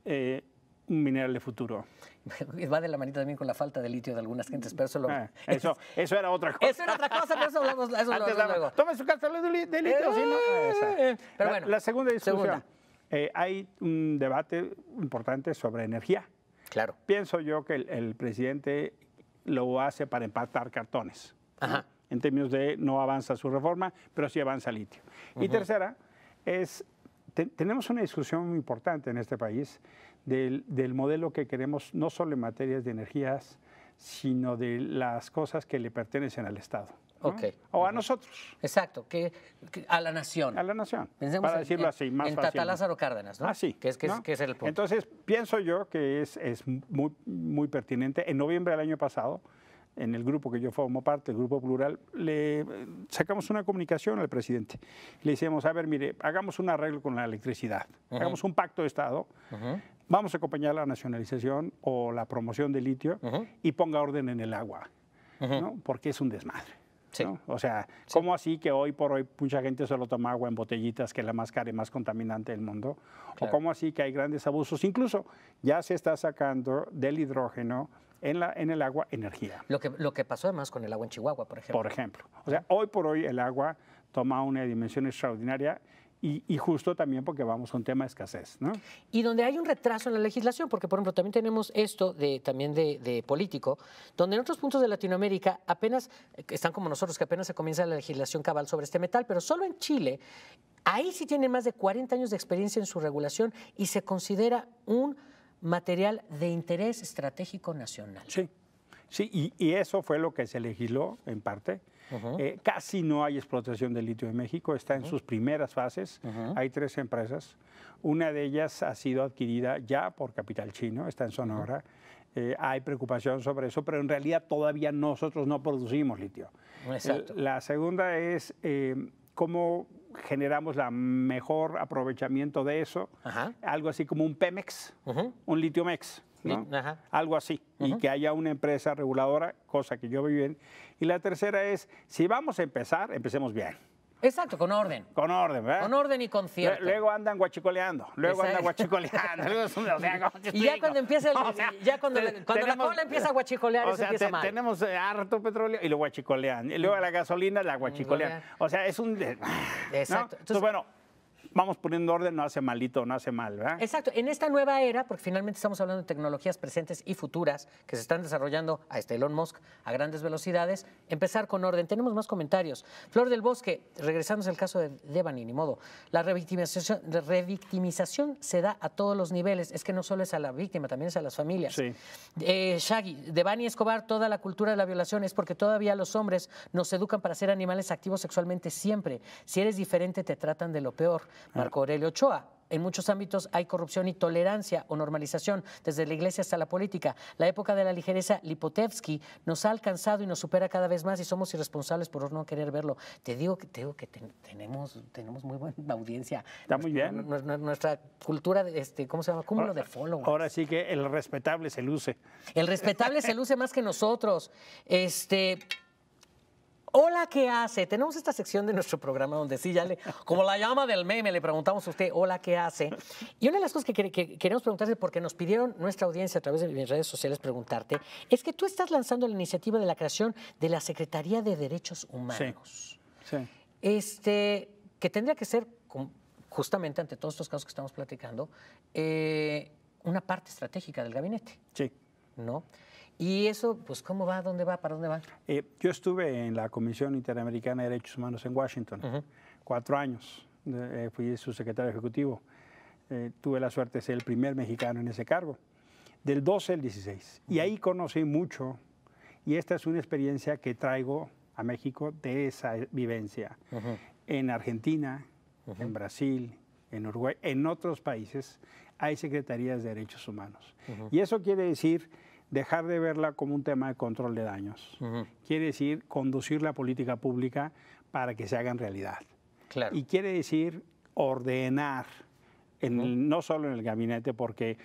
eh, un mineral de futuro. Va de la manita también con la falta de litio de algunas gentes, pero eso lo... Ah, eso, eso era otra cosa. Eso era otra cosa, pero eso hablamos eso Antes lo luego. Tome su carta de litio, eh, ¿sí, no? Esa. Pero bueno, la, la segunda discusión. segunda. Eh, hay un debate importante sobre energía. Claro. Pienso yo que el, el presidente lo hace para empatar cartones. Ajá. En términos de no avanza su reforma, pero sí avanza litio. Uh -huh. Y tercera, es, te, tenemos una discusión muy importante en este país del, del, modelo que queremos, no solo en materias de energías, sino de las cosas que le pertenecen al Estado. ¿no? Okay. O a nosotros. Exacto, que, que, a la nación. A la nación. Pensemos para en, decirlo así, más En fácil. Tata Lázaro Cárdenas, ¿no? Ah, sí. Que es, que, ¿no? es, que es el punto. Entonces, pienso yo que es, es muy, muy pertinente. En noviembre del año pasado, en el grupo que yo formo parte, el Grupo Plural, le sacamos una comunicación al presidente. Le decíamos, a ver, mire, hagamos un arreglo con la electricidad, uh -huh. hagamos un pacto de Estado, uh -huh. vamos a acompañar la nacionalización o la promoción del litio uh -huh. y ponga orden en el agua, ¿no? porque es un desmadre. Sí. ¿no? O sea, ¿cómo así que hoy por hoy mucha gente solo toma agua en botellitas, que es la más cara y más contaminante del mundo? Claro. ¿O cómo así que hay grandes abusos? Incluso ya se está sacando del hidrógeno en, la, en el agua energía. Lo que, lo que pasó además con el agua en Chihuahua, por ejemplo. Por ejemplo. O sea, hoy por hoy el agua toma una dimensión extraordinaria y, y, justo también porque vamos a un tema de escasez, ¿no? Y donde hay un retraso en la legislación, porque por ejemplo también tenemos esto de, también de, de, político, donde en otros puntos de Latinoamérica apenas, están como nosotros, que apenas se comienza la legislación cabal sobre este metal, pero solo en Chile, ahí sí tienen más de 40 años de experiencia en su regulación y se considera un material de interés estratégico nacional. Sí, sí, y, y eso fue lo que se legisló en parte. Uh -huh. eh, casi no hay explotación de litio en México, está en uh -huh. sus primeras fases. Uh -huh. Hay tres empresas. Una de ellas ha sido adquirida ya por capital chino, está en Sonora. Eh, hay preocupación sobre eso, pero en realidad todavía nosotros no producimos litio. Exacto. La segunda es eh, cómo generamos la mejor aprovechamiento de eso, algo así como un Pemex, un litiomex. ¿no? Algo así, uh -huh. y que haya una empresa reguladora, cosa que yo veo bien. Y la tercera es, si vamos a empezar, empecemos bien. Exacto, con orden. Con orden, ¿verdad? Con orden y concierto. Luego andan guachicoleando, luego Exacto. andan guachicoleando. luego, o sea, y ya cuando empieza el, o sea, ya cuando, te, cuando tenemos, la cola empieza a guachicolear, o sea, empieza te, mal. Tenemos eh, harto petróleo y lo guachicolean. Y luego la gasolina la guachicolean. O sea, es un... Exacto. ¿no? Entonces, Entonces, bueno, vamos poniendo orden, no hace malito, no hace mal, ¿verdad? Exacto. En esta nueva era, porque finalmente estamos hablando de tecnologías presentes y futuras que se están desarrollando a este Elon Musk a grandes velocidades, empezar con orden. Tenemos más comentarios. Flor del Bosque, regresando al caso de Devani, ni modo. La revictimización, revictimización se da a todos los niveles. Es que no solo es a la víctima, también es a las familias. Sí. Eh, Shaggy, Devani Escobar, toda la cultura de la violación es porque todavía los hombres nos educan para ser animales activos sexualmente siempre. Si eres diferente, te tratan de lo peor. Marco Aurelio Ochoa. En muchos ámbitos hay corrupción y tolerancia o normalización, desde la iglesia hasta la política. La época de la ligereza Lipotevsky nos ha alcanzado y nos supera cada vez más y somos irresponsables por no querer verlo. Te digo que, te digo que ten, tenemos, tenemos muy buena audiencia. Está muy bien. Nuestra, nuestra cultura, este, ¿cómo se llama? Cúmulo ahora, de followers. Ahora sí que el respetable se luce. El respetable se luce más que nosotros. Este, Hola, ¿qué hace? Tenemos esta sección de nuestro programa donde sí, ya le, como la llama del meme, le preguntamos a usted, hola, ¿qué hace? Y una de las cosas que, que, que queremos preguntarte, porque nos pidieron nuestra audiencia a través de mis redes sociales preguntarte, es que tú estás lanzando la iniciativa de la creación de la Secretaría de Derechos Humanos. Sí. Sí. este, que tendría que ser, justamente ante todos estos casos que estamos platicando, eh, una parte estratégica del gabinete, Sí. ¿no? Y eso, pues, ¿cómo va? ¿Dónde va? ¿Para dónde va? Eh, yo estuve en la Comisión Interamericana de Derechos Humanos en Washington, cuatro años. Eh, fui su secretario ejecutivo. Eh, tuve la suerte de ser el primer mexicano en ese cargo, del 12 al 16. Y ahí conocí mucho, y esta es una experiencia que traigo a México de esa vivencia. En Argentina, en Brasil, en Uruguay, en otros países, hay secretarías de derechos humanos. Y eso quiere decir dejar de verla como un tema de control de daños. Quiere decir conducir la política pública para que se hagan realidad. Claro. Y quiere decir ordenar, en el- no solo en el gabinete, porque,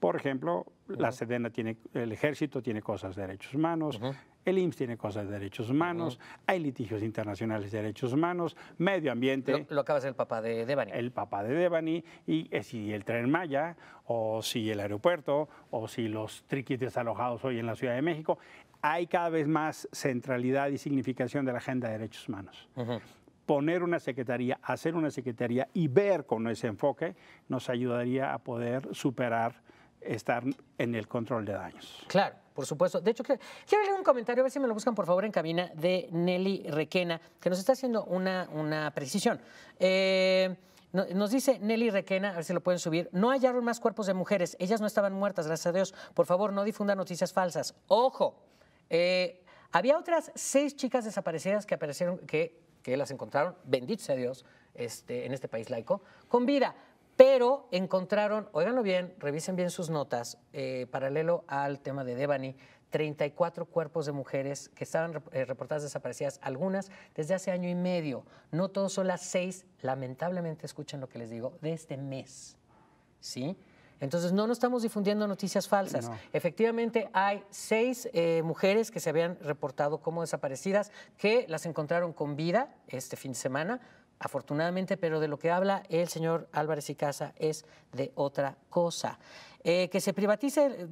por ejemplo, la Sedena tiene, el ejército tiene cosas de derechos humanos, el IMSS tiene cosas de derechos humanos, hay litigios internacionales de derechos humanos, medio ambiente Lo, lo acaba de ser el papá de Devani. el papá de Devani, y eh, si el tren Maya, o si el aeropuerto, o si los triquis desalojados hoy en la Ciudad de México, hay cada vez más centralidad y significación de la agenda de derechos humanos. Poner una secretaría, hacer una secretaría y ver con ese enfoque nos ayudaría a poder superar estar en el control de daños. Claro, por supuesto. De hecho, quiero leer un comentario, a ver si me lo buscan por favor en cabina, de Nelly Requena, que nos está haciendo una, una precisión. Eh, no- nos dice Nelly Requena, a ver si lo pueden subir, no hallaron más cuerpos de mujeres, ellas no estaban muertas, gracias a Dios. Por favor, no difundan noticias falsas. Ojo, eh, había otras seis chicas desaparecidas que aparecieron, que, que las encontraron, bendito sea Dios, este, en este país laico, con vida. Pero encontraron, óiganlo bien, revisen bien sus notas, eh, paralelo al tema de Devani, 34 cuerpos de mujeres que estaban eh, reportadas desaparecidas, algunas desde hace año y medio. No todos son las seis, lamentablemente, escuchen lo que les digo, de este mes. ¿Sí? Entonces, no nos estamos difundiendo noticias falsas. No. Efectivamente, hay seis eh, mujeres que se habían reportado como desaparecidas, que las encontraron con vida este fin de semana, afortunadamente, pero de lo que habla el señor Álvarez y Casa es de otra cosa. Eh, que se privatice. eh,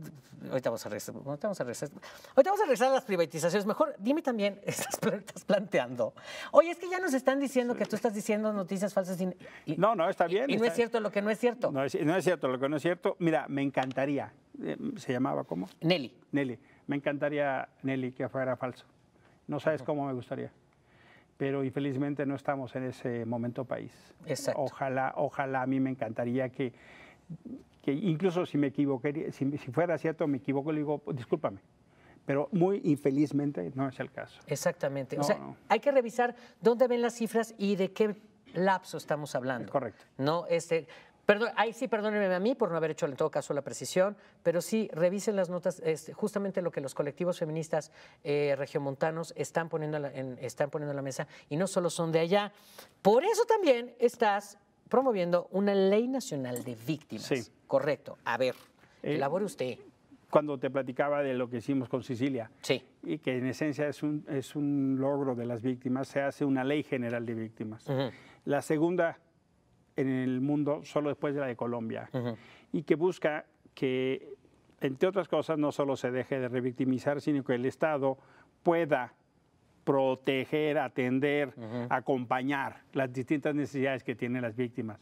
Ahorita vamos a regresar. Ahorita vamos a regresar, ahorita vamos a regresar a las privatizaciones. Mejor dime también, estás, estás planteando. Oye, es que ya nos están diciendo que tú estás diciendo noticias falsas. y- y- No, no, está bien. Y no es cierto lo que no es cierto. No es, no es cierto, lo que no es cierto. Mira, me encantaría, eh, ¿se llamaba cómo? Nelly. Nelly, me encantaría, Nelly, que fuera falso. No sabes cómo me gustaría. Pero infelizmente no estamos en ese momento país. Exacto. Ojalá, ojalá a mí me encantaría que, que incluso si me equivoqué, si, si fuera cierto, me equivoco, le digo, discúlpame. Pero muy infelizmente no es el caso. Exactamente. o No, sea, no. hay que revisar dónde ven las cifras y de qué lapso estamos hablando. Correcto. No, este. Perdón, ahí sí, perdónenme a mí por no haber hecho en todo caso la precisión, pero sí revisen las notas, este, justamente lo que los colectivos feministas eh, regiomontanos están poniendo, la, en, están poniendo a la mesa y no solo son de allá. Por eso también estás promoviendo una ley nacional de víctimas. Sí. Correcto. A ver, Eh, elabore usted. Cuando te platicaba de lo que hicimos con Sicilia, Sí. y que en esencia es un, es un logro de las víctimas, se hace una ley general de víctimas. La segunda en el mundo, solo después de la de Colombia, y que busca que, entre otras cosas, no solo se deje de revictimizar, sino que el Estado pueda proteger, atender, acompañar las distintas necesidades que tienen las víctimas.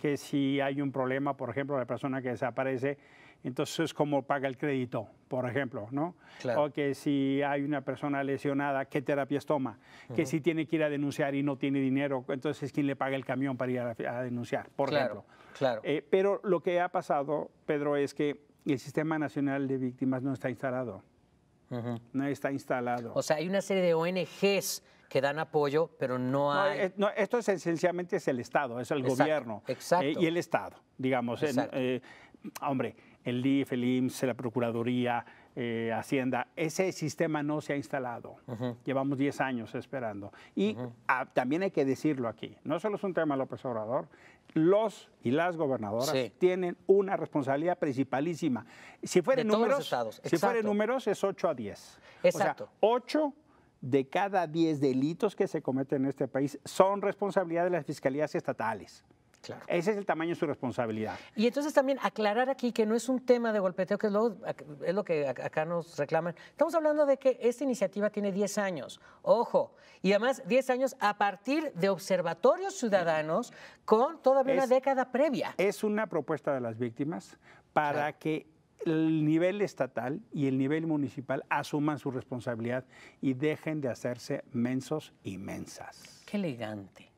Que si hay un problema, por ejemplo, la persona que desaparece, entonces cómo paga el crédito, por ejemplo, ¿no? Claro. O que si hay una persona lesionada, ¿qué terapias toma? Que si tiene que ir a denunciar y no tiene dinero, entonces ¿quién le paga el camión para ir a, a denunciar, por Claro, ejemplo? claro. Eh, pero lo que ha pasado, Pedro, es que el Sistema Nacional de Víctimas no está instalado. No está instalado. O sea, hay una serie de ONGs que dan apoyo, pero no No, hay. eh, no, esto es esencialmente es el Estado, es el Exacto, gobierno exacto. eh, y el Estado, digamos. Exacto. eh, hombre, el DIF, el IMSS, la Procuraduría, eh, Hacienda, ese sistema no se ha instalado. Llevamos 10 años esperando. Y también hay que decirlo aquí, no solo es un tema López Obrador, los y las gobernadoras Sí. tienen una responsabilidad principalísima. Si fuera números, estados, si fuera números es 8 a 10. Exacto. O sea, 8 de cada 10 delitos que se cometen en este país son responsabilidad de las fiscalías estatales. Claro. Ese es el tamaño de su responsabilidad. Y entonces también aclarar aquí que no es un tema de golpeteo, que es lo, es lo que ac- acá nos reclaman. Estamos hablando de que esta iniciativa tiene 10 años. Ojo. Y además 10 años a partir de observatorios ciudadanos con todavía una década previa. Es una propuesta de las víctimas para que el nivel estatal y el nivel municipal asuman su responsabilidad y dejen de hacerse mensos y mensas. Qué elegante.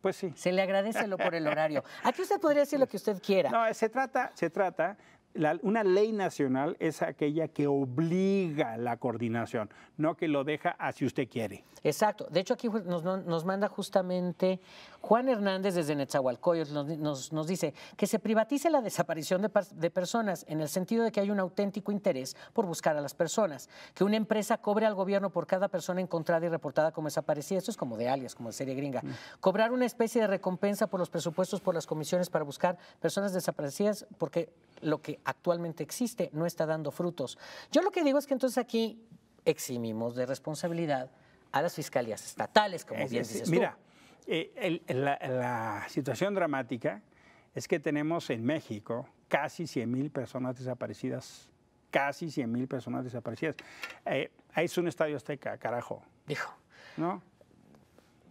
Pues sí. Se le agradece lo por el horario. Aquí usted podría decir lo que usted quiera. No, se trata, se trata, la- una ley nacional es aquella que obliga la coordinación, no que lo deja a si usted quiere. Exacto. De hecho, aquí nos, no- nos manda justamente Juan Hernández desde Netzahualcoyotl, nos, nos- nos dice que se privatice la desaparición de, de personas en el sentido de que hay un auténtico interés por buscar a las personas, que una empresa cobre al gobierno por cada persona encontrada y reportada como desaparecida. Esto es como de alias, como de serie gringa. Cobrar una especie de recompensa por los presupuestos por las comisiones para buscar personas desaparecidas porque lo que actualmente existe no está dando frutos. Yo lo que digo es que entonces aquí eximimos de responsabilidad a las fiscalías estatales, como bien es- dices tú. mira, eh, el- la, la situación dramática es que tenemos en México casi 100 mil personas desaparecidas. Casi 100 mil personas desaparecidas. Eh, es un estadio azteca, carajo, Dijo, ¿no?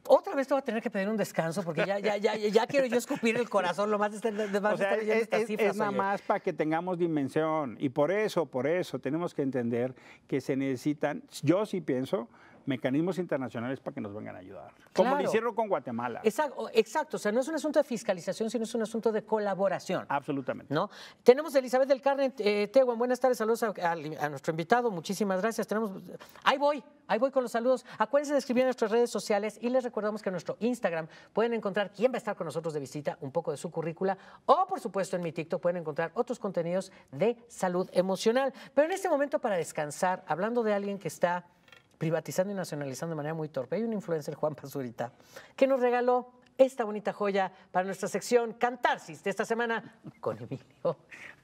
Otra vez te voy a tener que pedir un descanso porque ya, ya, ya, ya quiero yo escupir el corazón, lo más de de más O de sea, estar es, estas es- cifras. es nada más para que tengamos dimensión. Y por eso, por eso, tenemos que entender que se necesitan, yo sí pienso, mecanismos internacionales para que nos vengan a ayudar. Como Claro. lo hicieron con Guatemala. Exacto, exacto, o sea, no es un asunto de fiscalización, sino es un asunto de colaboración. Absolutamente. ¿No? Tenemos a Elizabeth del Carmen eh, Tehuan. Buenas tardes, saludos a, a- a nuestro invitado. Muchísimas gracias. Tenemos, ahí voy, ahí voy con los saludos. Acuérdense de escribir en nuestras redes sociales y les recordamos que en nuestro Instagram pueden encontrar quién va a estar con nosotros de visita, un poco de su currícula, o por supuesto en mi TikTok pueden encontrar otros contenidos de salud emocional. Pero en este momento para descansar, hablando de alguien que está privatizando y nacionalizando de manera muy torpe, hay un influencer, Juan Pazurita, que nos regaló esta bonita joya para nuestra sección Cantarsis de esta semana con Emilio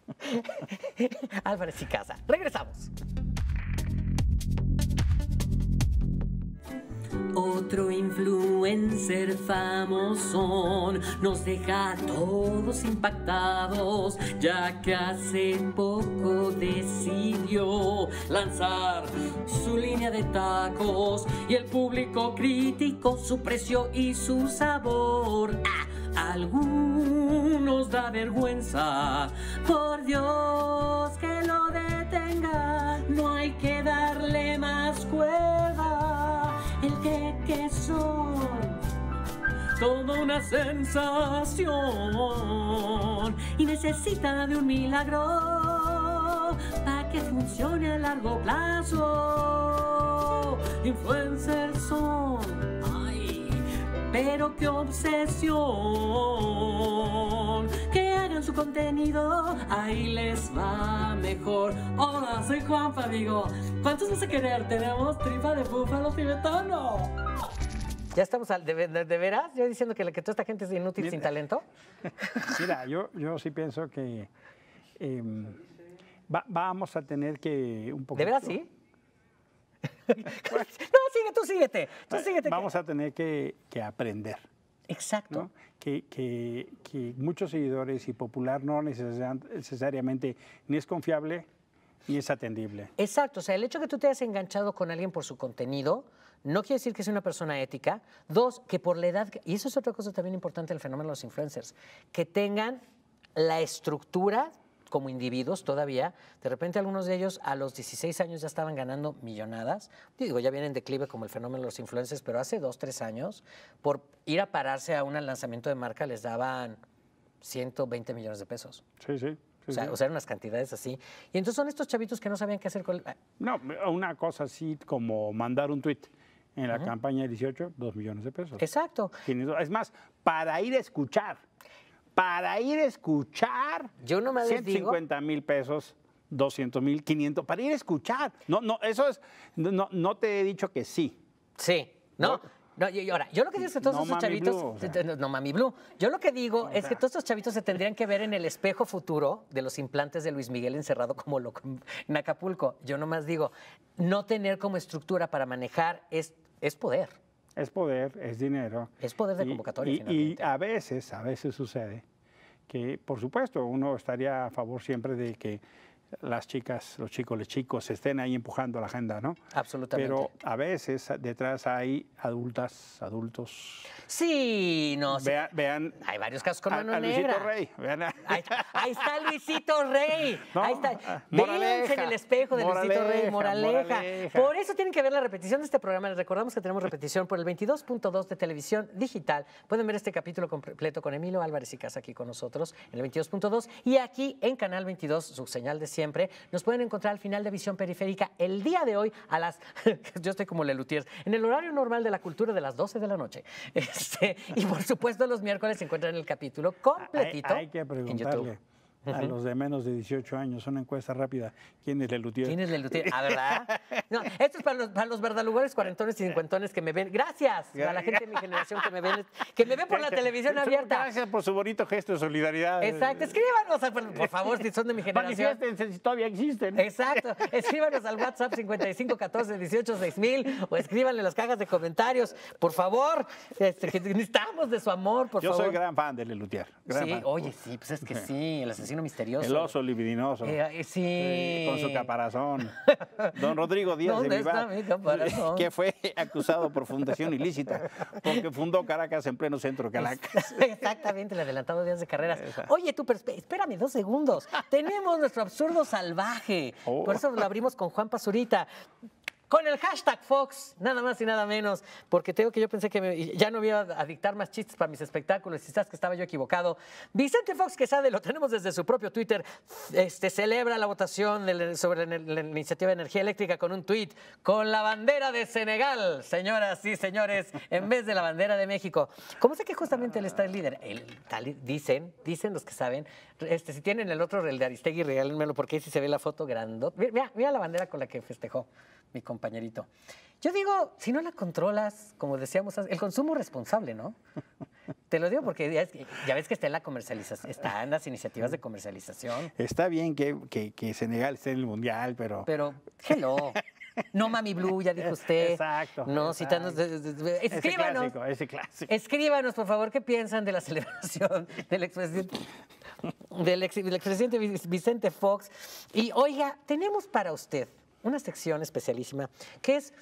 Álvarez y Casa. Regresamos. Otro influencer famoso nos deja a todos impactados, ya que hace poco decidió lanzar su línea de tacos y el público criticó su precio y su sabor. A algunos da vergüenza, por Dios que lo detenga, no hay que darle más cuerda. El que que son toda una sensación y necesita de un milagro para que funcione a largo plazo. Influencers son, ay, pero qué obsesión. Su contenido, ahí les va mejor. Hola, soy Juanpa, amigo. ¿Cuántos vas a querer? Tenemos tripa de búfalo tibetano. Ya estamos al, de, de- de veras, yo diciendo que, la- que toda esta gente es inútil sin talento. Mira, yo, yo sí pienso que em, va- vamos a tener que un poco. ¿De veras sí? no, sigue, tú síguete. Tú síguete. Vamos a tener que, que aprender. Exacto. ¿no? Que, que- que muchos seguidores y popular no necesariamente, ni es confiable ni es atendible. Exacto, o sea, el hecho de que tú te hayas enganchado con alguien por su contenido no quiere decir que sea una persona ética. Dos, que por la edad, y eso es otra cosa también importante del fenómeno de los influencers, que tengan la estructura como individuos todavía. De repente algunos de ellos a los 16 años ya estaban ganando millonadas. Digo, ya vienen en declive como el fenómeno de los influencers, pero hace dos, tres años, por ir a pararse a un lanzamiento de marca les daban 120 millones de pesos. Sí, sí. sí, O sea, sí. o sea, eran unas cantidades así. Y entonces son estos chavitos que no sabían qué hacer con... el- No, una cosa así como mandar un tuit en la campaña de 18, 2 millones de pesos. Exacto. 500. Es más, para ir a escuchar, para ir a escuchar, Yo les digo- 150 mil pesos, 200 mil, 500, para ir a escuchar. No, no, eso es, no, no te he dicho que sí. Sí, ¿no? No, ahora, yo lo que digo es que todos No, mami chavitos. blue, o sea. te- te- No, mami blue. Yo lo que digo es que todos estos chavitos se tendrían que ver en el espejo futuro de los implantes de Luis Miguel encerrado como loco en Acapulco. Yo nomás digo, no tener como estructura para manejar es, es poder. Es poder, es dinero. Es poder de convocatoria, Y, y a veces, a veces sucede que, por supuesto, uno estaría a favor siempre de que las chicas, los chicos, los chicos estén ahí empujando la agenda, ¿no? Absolutamente. Pero a veces detrás hay adultas, adultos. Sí, no, sí. Vean, Hay varios casos con a, mano a Luisito negra. Rey. Vean a- Ahí, ahí está Luisito Rey. No, ahí está. ah, Véanse moraleja, en el espejo de Luisito Rey. moraleja. Por eso tienen que ver la repetición de este programa. Les recordamos que tenemos repetición por el 22.2 de televisión digital. Pueden ver este capítulo completo con Emilio Álvarez y Casa aquí con nosotros en el 22.2. Y aquí en Canal 22, su señal de siempre, nos pueden encontrar al final de Visión Periférica el día de hoy a las. Yo estoy como Lelutier. En el horario normal de la cultura de las 12 de la noche. Este, y por supuesto, los miércoles se encuentran el capítulo hay, completito hay que en YouTube. A los de menos de 18 años, una encuesta rápida, ¿quién es Lelutier? ¿Quién es Lelutier? Ah, ¿verdad? No, esto es para los, para los verdalugares cuarentones y cincuentones que me ven. Gracias a la gente de mi generación que me ven, que me ven por la televisión abierta. Gracias por su bonito gesto de solidaridad. Exacto, escríbanos, por, por favor, si son de mi generación. Si todavía existen. Exacto, escríbanos al WhatsApp 55 14 18 6000 o escríbanle en las cajas de comentarios, por favor, este, que necesitamos de su amor, por Yo favor. soy gran fan de Lelutier. Sí, fan. oye, sí, pues es que sí, el asesino misterioso. El oso libidinoso. Eh, eh, sí. Con su caparazón. Don Rodrigo Díaz ¿Dónde de Vivar, está mi caparazón? que fue acusado por fundación ilícita, porque fundó Caracas en pleno centro de Caracas. Exactamente, el adelantado días de carreras. Oye, tú, pero esp- espérame dos segundos. Tenemos nuestro absurdo salvaje. Oh. Por eso lo abrimos con Juan Pazurita. Con el hashtag Fox, nada más y nada menos, porque tengo que yo pensé que ya no iba a dictar más chistes para mis espectáculos, sabes que estaba yo equivocado. Vicente Fox Quesade, lo tenemos desde su propio Twitter, este, celebra la votación sobre la, la iniciativa de energía eléctrica con un tuit, con la bandera de Senegal, señoras y señores, en vez de la bandera de México. ¿Cómo sé que justamente él está el líder? Él, tal- dicen, dicen los que saben, este, si tienen el otro, el de Aristegui, regálenmelo, porque ahí sí se ve la foto grandota. Mira, mira la bandera con la que festejó mi compañerito. Yo digo, si no la controlas, como decíamos, el consumo responsable, ¿no? Te lo digo porque ya, es que- ya ves que está en la comercialización, está en las iniciativas de comercialización. Está bien que, que, que Senegal esté en el Mundial, pero... Pero, hello. No Mami Blue, ya dijo usted. Exacto, No, exacto. citando. ese clásico, ese clásico. Escríbanos, por favor, qué piensan de la celebración del expresidente, del ex- del expresidente Vic- Vicente Fox. Y oiga, tenemos para usted una sección especialísima que es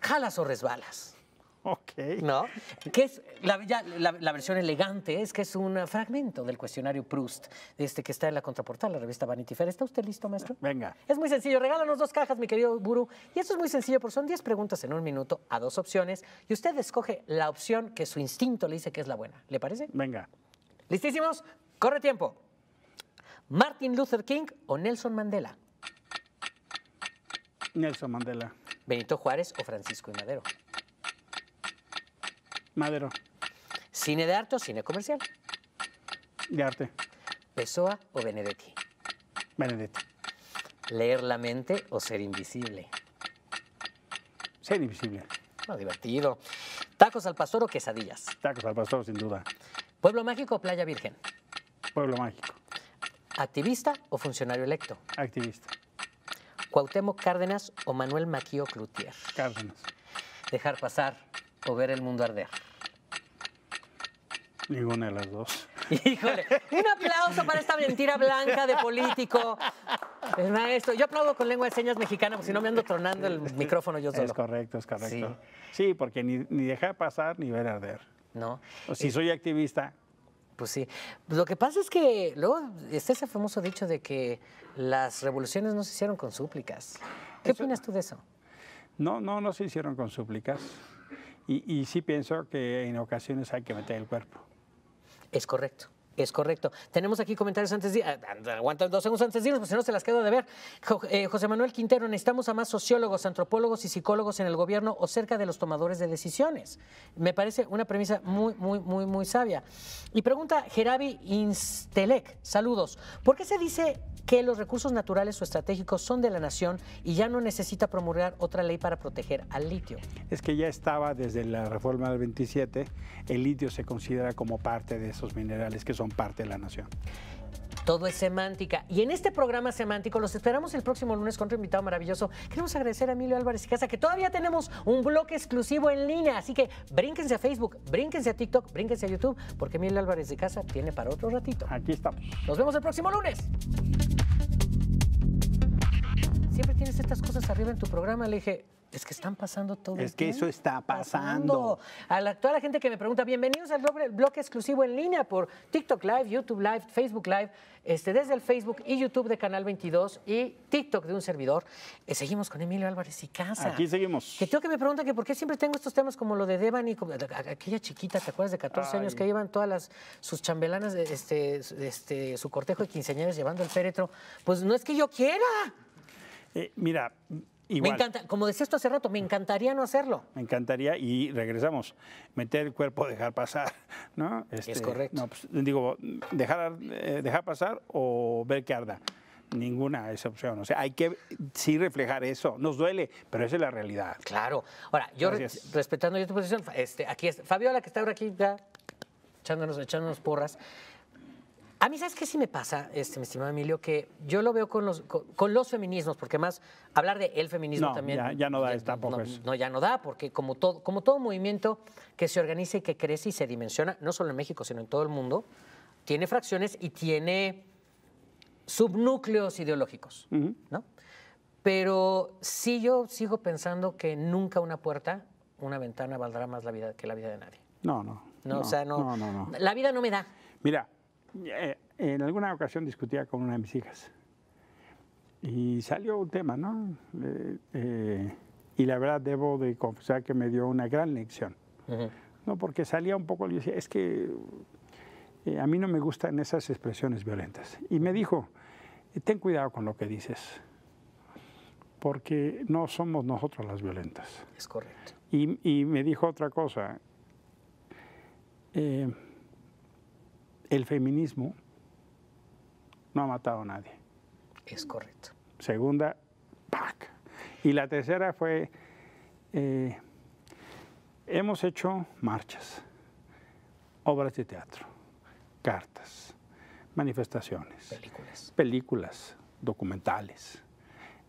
Jalas o Resbalas. Ok. ¿No? Que es la, ya la- la versión elegante, es que es un fragmento del cuestionario Proust, este que está en la contraportada de la revista Vanity Fair. ¿Está usted listo, maestro? Venga. Es muy sencillo, regálanos dos cajas, mi querido Buru. Y esto es muy sencillo, porque son 10 preguntas en un minuto a dos opciones. Y usted escoge la opción que su instinto le dice que es la buena. ¿Le parece? Venga. ¿Listísimos? Corre tiempo. ¿Martin Luther King o Nelson Mandela? Nelson Mandela. ¿Benito Juárez o Francisco y Madero? Madero. ¿Cine de arte o cine comercial? De arte. ¿Pessoa o Benedetti? Benedetti. ¿Leer la mente o ser invisible? Ser invisible. No, divertido. ¿Tacos al pastor o quesadillas? Tacos al pastor, sin duda. ¿Pueblo mágico o playa virgen? Pueblo mágico. ¿Activista o funcionario electo? Activista. ¿Cuauhtémoc Cárdenas o Manuel Maquío Cloutier? Cárdenas. ¿Dejar pasar o ver el mundo arder? Ninguna de las dos. Híjole, un aplauso para esta mentira blanca de político. El maestro, yo aplaudo con lengua de señas mexicana, porque si no me ando tronando el micrófono yo solo. Es correcto, es correcto. Sí. Sí, porque ni, ni dejar pasar ni ver arder. ¿No? O si soy activista, Pues sí. Lo que pasa es que luego está ese famoso dicho de que las revoluciones no se hicieron con súplicas. ¿Qué Eso- opinas tú de eso? no, no, no se hicieron con súplicas. Y, y sí pienso que en ocasiones hay que meter el cuerpo. Es correcto. Es correcto. Tenemos aquí comentarios antes de... ah, Aguanta dos segundos antes de irnos, porque si no se las quedo de ver. Eh, José Manuel Quintero, necesitamos a más sociólogos, antropólogos y psicólogos en el gobierno o cerca de los tomadores de decisiones. Me parece una premisa muy, muy, muy, muy sabia. Y pregunta Gerabi Instelec, saludos. ¿Por qué se dice que los recursos naturales o estratégicos son de la nación y ya no necesita promulgar otra ley para proteger al litio? Es que ya estaba desde la reforma del 27, el litio se considera como parte de esos minerales que son parte de la nación. Todo es semántica. Y en este programa semántico los esperamos el próximo lunes con otro invitado maravilloso. Queremos agradecer a Emilio Álvarez y Casa que todavía tenemos un bloque exclusivo en línea. Así que brínquense a Facebook, brínquense a TikTok, brínquense a YouTube, porque Emilio Álvarez de Casa tiene para otro ratito. Aquí estamos. Nos vemos el próximo lunes. Siempre tienes estas cosas arriba en tu programa. Le dije, es que están pasando todo el Es que eso está pasando. A la, toda la gente que me pregunta, bienvenidos al bloque, bloque exclusivo en línea por TikTok Live, YouTube Live, Facebook Live, este, desde el Facebook y YouTube de Canal 22 y TikTok de un servidor. Eh, seguimos con Emilio Álvarez y Casa. Aquí seguimos. Que tengo que me preguntan que por qué siempre tengo estos temas como lo de Devani, como aquella chiquita, ¿te acuerdas de 14 años que llevan todas las sus chambelanas, este, su- este, su cortejo de quinceañeras llevando el féretro? Pues no es que yo quiera. Eh, mira, Me igual. encanta, como decía esto hace rato, me encantaría no hacerlo. Me encantaría y regresamos, meter el cuerpo, dejar pasar, ¿no? Es correcto. No, pues, digo, dejar, eh, dejar pasar o ver que arda. Ninguna es opción. O sea, hay que sí reflejar eso. Nos duele, pero esa es la realidad. Claro. Ahora, yo re- respetando yo tu posición, este, aquí es Fabiola, que está ahora aquí ya echándonos, echándonos porras. A mí, ¿sabes qué sí me pasa, este, mi estimado Emilio? Que yo lo veo con los, con, con los feminismos, porque más hablar de el feminismo No, también. ya- ya no da, tampoco no, es. no, ya no da, porque como todo, como todo movimiento que se organiza y que crece y se dimensiona, no solo en México, sino en todo el mundo, tiene fracciones y tiene subnúcleos ideológicos, ¿no? Pero sí yo sigo pensando que nunca una puerta, una ventana valdrá más la vida que la vida de nadie. No, no. No, o sea, no, No, no. La vida no me da. Mira, en alguna ocasión discutía con una de mis hijas y salió un tema, ¿no? Eh, eh, y la verdad debo de confesar que me dio una gran lección. No, porque salía un poco, le decía, es que eh, a mí no me gustan esas expresiones violentas. Y me dijo, ten cuidado con lo que dices, porque no somos nosotros las violentas. Es correcto. Y, y me dijo otra cosa. El feminismo no ha matado a nadie. Es correcto. Segunda, ¡pac! Y la tercera fue, eh, hemos hecho marchas, obras de teatro, cartas, manifestaciones Películas. películas, documentales.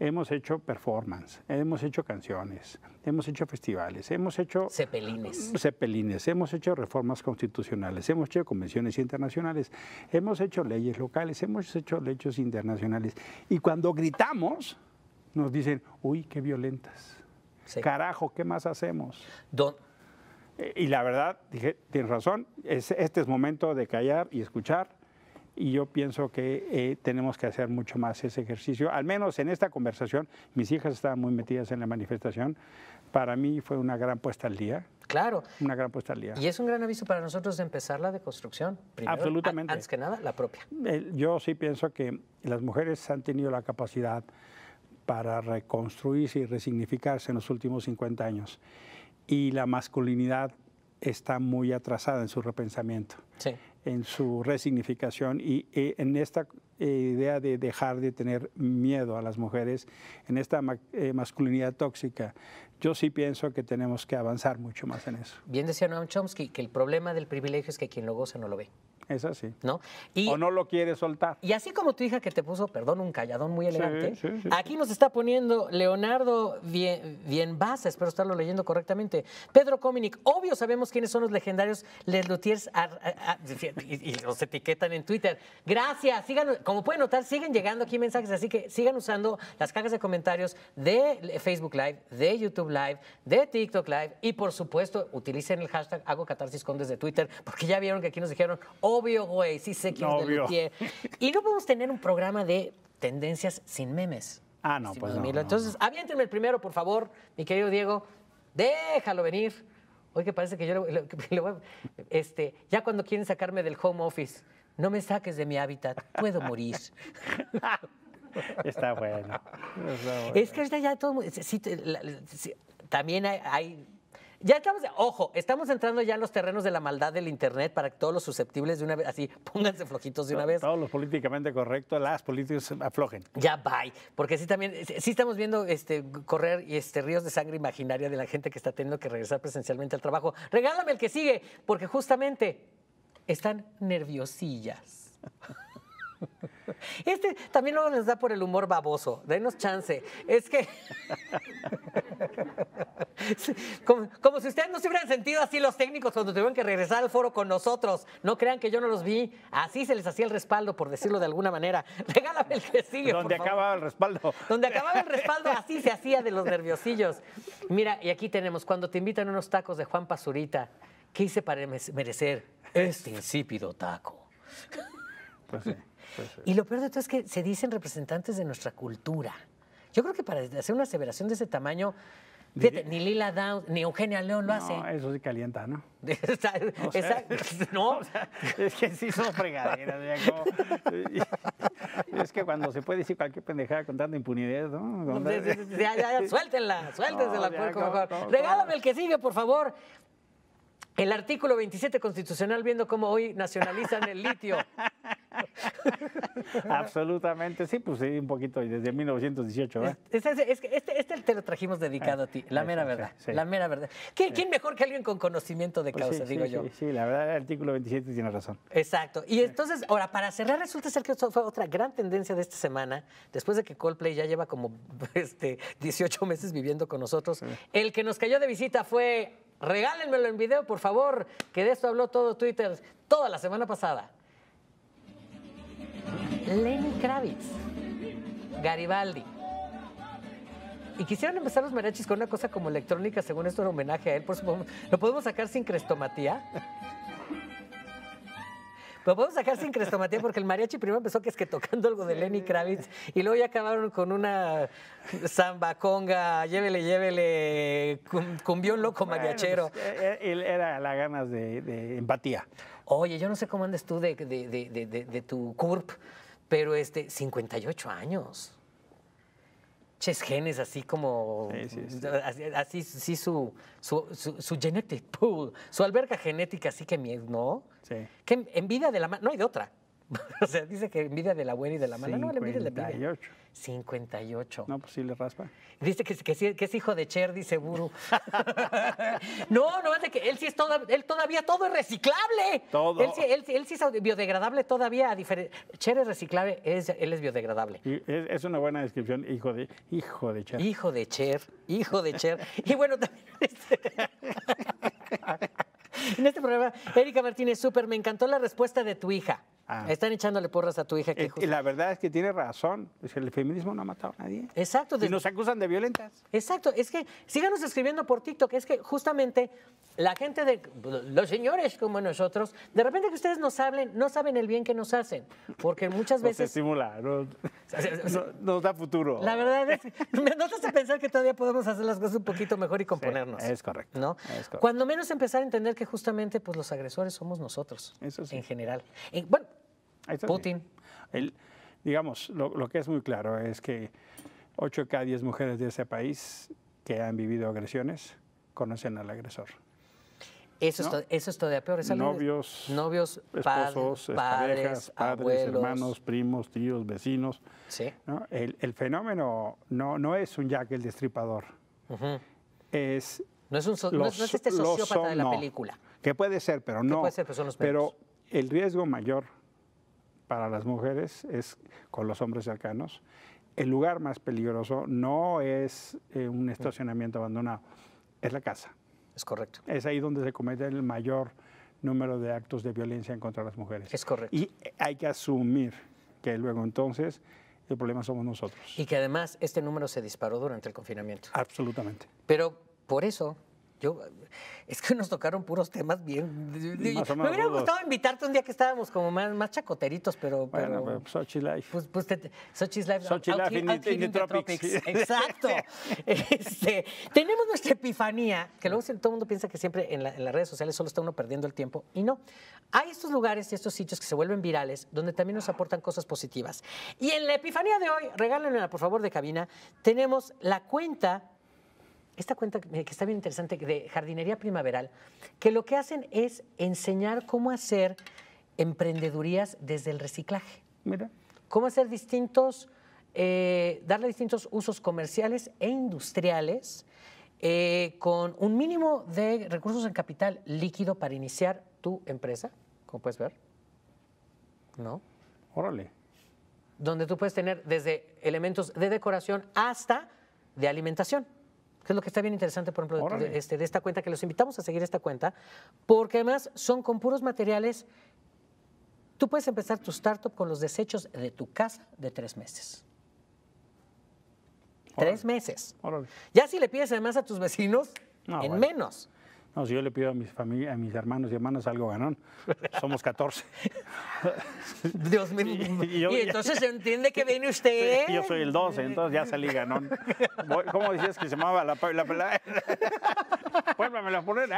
Hemos hecho performance, hemos hecho canciones, hemos hecho festivales, hemos hecho Cepelines. cepelines, hemos hecho reformas constitucionales, hemos hecho convenciones internacionales, hemos hecho leyes locales, hemos hecho leyes internacionales. Y cuando gritamos, nos dicen, uy, qué violentas. Sí. Carajo, ¿qué más hacemos? Don- Eh, Y la verdad, dije, tienes razón, es- este es momento de callar y escuchar. Y yo pienso que eh, tenemos que hacer mucho más ese ejercicio. Al menos en esta conversación, mis hijas estaban muy metidas en la manifestación. Para mí fue una gran puesta al día, claro. una gran puesta al día. Y es un gran aviso para nosotros de empezar la deconstrucción. Primero, Absolutamente. a- Antes que nada, la propia. Yo sí pienso que las mujeres han tenido la capacidad para reconstruirse y resignificarse en los últimos 50 años. Y la masculinidad está muy atrasada en su repensamiento. Sí. En su resignificación y eh, en esta eh, idea de dejar de tener miedo a las mujeres, en esta eh, masculinidad tóxica. Yo sí pienso que tenemos que avanzar mucho más en eso. Bien decía Noam Chomsky que el problema del privilegio es que quien lo goza no lo ve, Es así. ¿no? Y, O no lo quiere soltar. y así como tu hija que te puso, perdón, un calladón muy elegante, sí, sí, aquí nos está poniendo Leonardo Bien, Bienbasa, espero estarlo leyendo correctamente. Pedro Cominic, obvio sabemos quiénes son los legendarios Les Luthiers Ar- a- a- y, y los etiquetan en Twitter. Gracias, sigan, como pueden notar, siguen llegando aquí mensajes, así que sigan usando las cajas de comentarios de Facebook Live, de YouTube Live, de TikTok Live y por supuesto utilicen el hashtag Hago Catarsis con desde Twitter, porque ya vieron que aquí nos dijeron, obvio, güey, sí sé quién es de Obvio. Luthier. Y no podemos tener un programa de tendencias sin memes. Ah, no, pues no, no, Entonces, aviéntenme el primero, por favor, mi querido Diego. Déjalo venir. Oye, que parece que yo le, le- le voy a- este, ya cuando quieren sacarme del home office, no me saques de mi hábitat, puedo morir. Está bueno. Está bueno. Es que ahorita ya todo. te- la- la- sí, también hay, hay- Ya estamos. Ojo, estamos entrando ya en los terrenos de la maldad del Internet para que todos los susceptibles de una vez. Así, pónganse flojitos de una vez. Todos los políticamente correctos, las políticas aflojen. Ya bye, porque sí también sí estamos viendo este correr este ríos de sangre imaginaria de la gente que está teniendo que regresar presencialmente al trabajo. Regálame el que sigue, porque justamente están nerviosillas. Este también luego les da por el humor baboso. Denos chance. Es que. Como, como si ustedes no se hubieran sentido así los técnicos cuando tuvieron que regresar al foro con nosotros. No crean que yo no los vi. Así se les hacía el respaldo, por decirlo de alguna manera. Regálame el que sigue. Donde por favor. acaba el respaldo. Donde acababa el respaldo, así se hacía de los nerviosillos. Mira, y aquí tenemos, cuando te invitan unos tacos de Juan Pazurita, ¿qué hice para me- merecer este insípido taco? Pues sí, pues sí. Y lo peor de todo es que se dicen representantes de nuestra cultura. Yo creo que para hacer una aseveración de ese tamaño, fíjate, ni Lila Downs, ni Eugenia León lo hace. No, eso sí calienta, ¿no? Esa- O sea, esa- no, Es que sí son fregaderas, como- es que cuando se puede decir cualquier pendejada con tanta impunidad, ¿no? Con Ya, ya, ya, suéltenla, suéltensela, No, ya, puerco ¿cómo, mejor. cómo, cómo? Regálame el que sigue, por favor. El artículo 27 constitucional, viendo cómo hoy nacionalizan el litio. Absolutamente, sí, pues sí, un poquito desde 1918, ¿verdad? Es, es- es que este, este te lo trajimos dedicado a ti, la eso, mera verdad, sí. la mera verdad. ¿Quién, quién mejor que alguien con conocimiento de Pues causa, sí, digo yo? Sí, sí, la verdad, el artículo 27 tiene razón. Exacto. Y entonces, ahora, para cerrar, resulta ser que esto fue otra gran tendencia de esta semana, después de que Coldplay ya lleva como este, 18 meses viviendo con nosotros. El que nos cayó de visita fue, regálenmelo en video, por favor, que de esto habló todo Twitter toda la semana pasada. Lenny Kravitz, Garibaldi. Y quisieran empezar los mariachis con una cosa como electrónica, según esto era homenaje a él, por podemos- lo podemos sacar sin crestomatía. Lo podemos sacar sin crestomatía porque el mariachi primero empezó que es que tocando algo de Lenny Kravitz y luego ya acabaron con una samba, conga, llévele, llévele, cum- cumbión loco mariachero. Bueno, pues, eh, eh, él era las ganas de, de empatía. Oye, yo no sé cómo andes tú de- de- de tu CURP, pero este, 58 años. Ches genes así como. Sí, sí, sí. Así, así, sí, su, su, su, su genetic pool, su alberca genética, así que mie- ¿no? Sí. Que envidia de la mano, no hay de otra. o sea, dice que envidia de la buena y de la mala. No, la envidia de pibe. 58. 58. No, pues sí le raspa. Dice que, que, sí- que es hijo de Cher, dice Buru. no, no, es de que él sí es toda, él todavía todo es reciclable. Todo. Él sí, él, sí- él sí es biodegradable todavía. A Cher es reciclable, él es, él es biodegradable. Y es, es una buena descripción, hijo de, hijo de Cher. Hijo de Cher, hijo de Cher. Y bueno, también este- en este programa, Erika Martínez, súper, me encantó la respuesta de tu hija. Ah. Están echándole porras a tu hija. Que Eh, justo- la verdad es que tiene razón. Es que el feminismo no ha matado a nadie. Exacto. Y nos acusan de violentas. Exacto, es que síganos escribiendo por TikTok, es que justamente la gente de los señores como nosotros, de repente que ustedes nos hablen, no saben el bien que nos hacen, porque muchas Nos veces estimula, nos, no- nos da futuro. la verdad es me nos hace pensar que todavía podemos hacer las cosas un poquito mejor y componernos. es correcto, ¿no? es correcto. Cuando menos empezar a entender que justamente pues los agresores somos nosotros Eso sí. en general. En- bueno, Putin. sí. El- digamos, lo, lo que es muy claro es que 8 de cada 10 mujeres de ese país que han vivido agresiones conocen al agresor. Eso, ¿no? es, eso es todavía peor. es Novios, novios, esposos, padres, parejas, padres, abuelos. hermanos, primos, tíos, vecinos. Sí. ¿no? El, el fenómeno no, no es un Jack el destripador, es No es, un so- no es- no es este sociópata de la no. película. Que puede ser, pero no. puede ser, pero son los Pero el riesgo mayor para las mujeres es con los hombres cercanos. El lugar más peligroso no es eh, un estacionamiento abandonado, es la casa. Es correcto. Es ahí donde se comete el mayor número de actos de violencia en contra de las mujeres. Es correcto. Y hay que asumir que luego entonces el problema somos nosotros. Y que además este número se disparó durante el confinamiento. Absolutamente. Pero por eso, yo, es que nos tocaron puros temas bien. Me hubiera rudos. gustado invitarte un día que estábamos como más, más chacoteritos, pero. Bueno, pero- Sochi Life. Pues, pues te- Sochi's Life. Sochi Life in the- in the tropics. Exacto. Este, tenemos nuestra epifanía, que luego todo el mundo piensa que siempre en, la- en las redes sociales solo está uno perdiendo el tiempo. Y no. Hay estos lugares y estos sitios que se vuelven virales, donde también nos aportan cosas positivas. Y en la epifanía de hoy, regálenmela por favor de cabina, tenemos la cuenta esta cuenta que está bien interesante de jardinería primaveral, que lo que hacen es enseñar cómo hacer emprendedurías desde el reciclaje, Mira. cómo hacer distintos, eh, darle distintos usos comerciales e industriales eh, con un mínimo de recursos en capital líquido para iniciar tu empresa, como puedes ver. ¿No? Órale. donde tú puedes tener desde elementos de decoración hasta de alimentación. Que es lo que está bien interesante, por ejemplo, de- este, de esta cuenta, que los invitamos a seguir esta cuenta, porque además son con puros materiales. Tú puedes empezar tu startup con los desechos de tu casa de tres meses. Tres meses. Órale. Ya si le pides además a tus vecinos, No, en bueno. menos. No, si yo le pido a mis familia, a mis hermanos y hermanas algo ganón, somos 14. Dios mío. Y- entonces se entiende que viene usted. Sí, yo soy el 12, entonces ya salí ganón. ¿Cómo decías que se llamaba la la, la, Vuélvamela a poner.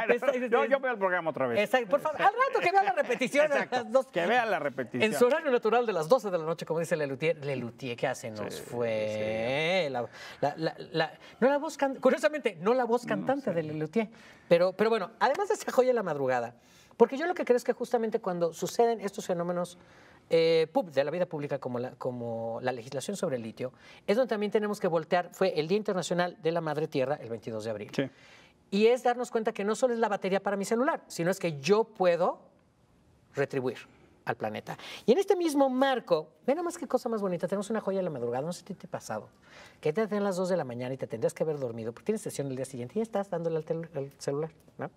Yo, yo veo el programa otra vez. Exacto, por favor, al rato que vea la repetición a Exacto, las dos. que vea la repetición. En su horario natural de las 12 de la noche, como dice Lelutier. Lelutier, ¿qué hace? Nos fue. La, la- la- la- no la voz can- Curiosamente, no la voz cantante de Lelutier. Pero, pero bueno, además de esa joya de la madrugada, porque yo lo que creo es que justamente cuando suceden estos fenómenos eh, de la vida pública como la, como la legislación sobre el litio, es donde también tenemos que voltear. Fue el Día Internacional de la Madre Tierra, el 22 de abril. Sí. Y es darnos cuenta que no solo es la batería para mi celular, sino es que yo puedo retribuir al planeta. Y en este mismo marco, ve nada más qué cosa más bonita, tenemos una joya de la madrugada, no sé si te ha pasado, que te hacen las 2 de la mañana y te tendrías que haber dormido, porque tienes sesión el día siguiente y ya estás dándole al, al celular, ¿no?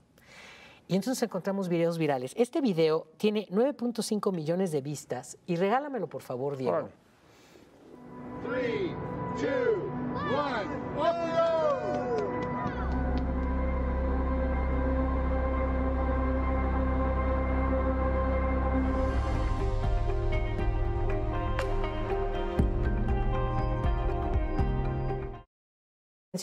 Y entonces encontramos videos virales. Este video tiene 9.5 millones de vistas y regálamelo por favor, Diego. Three, two, one,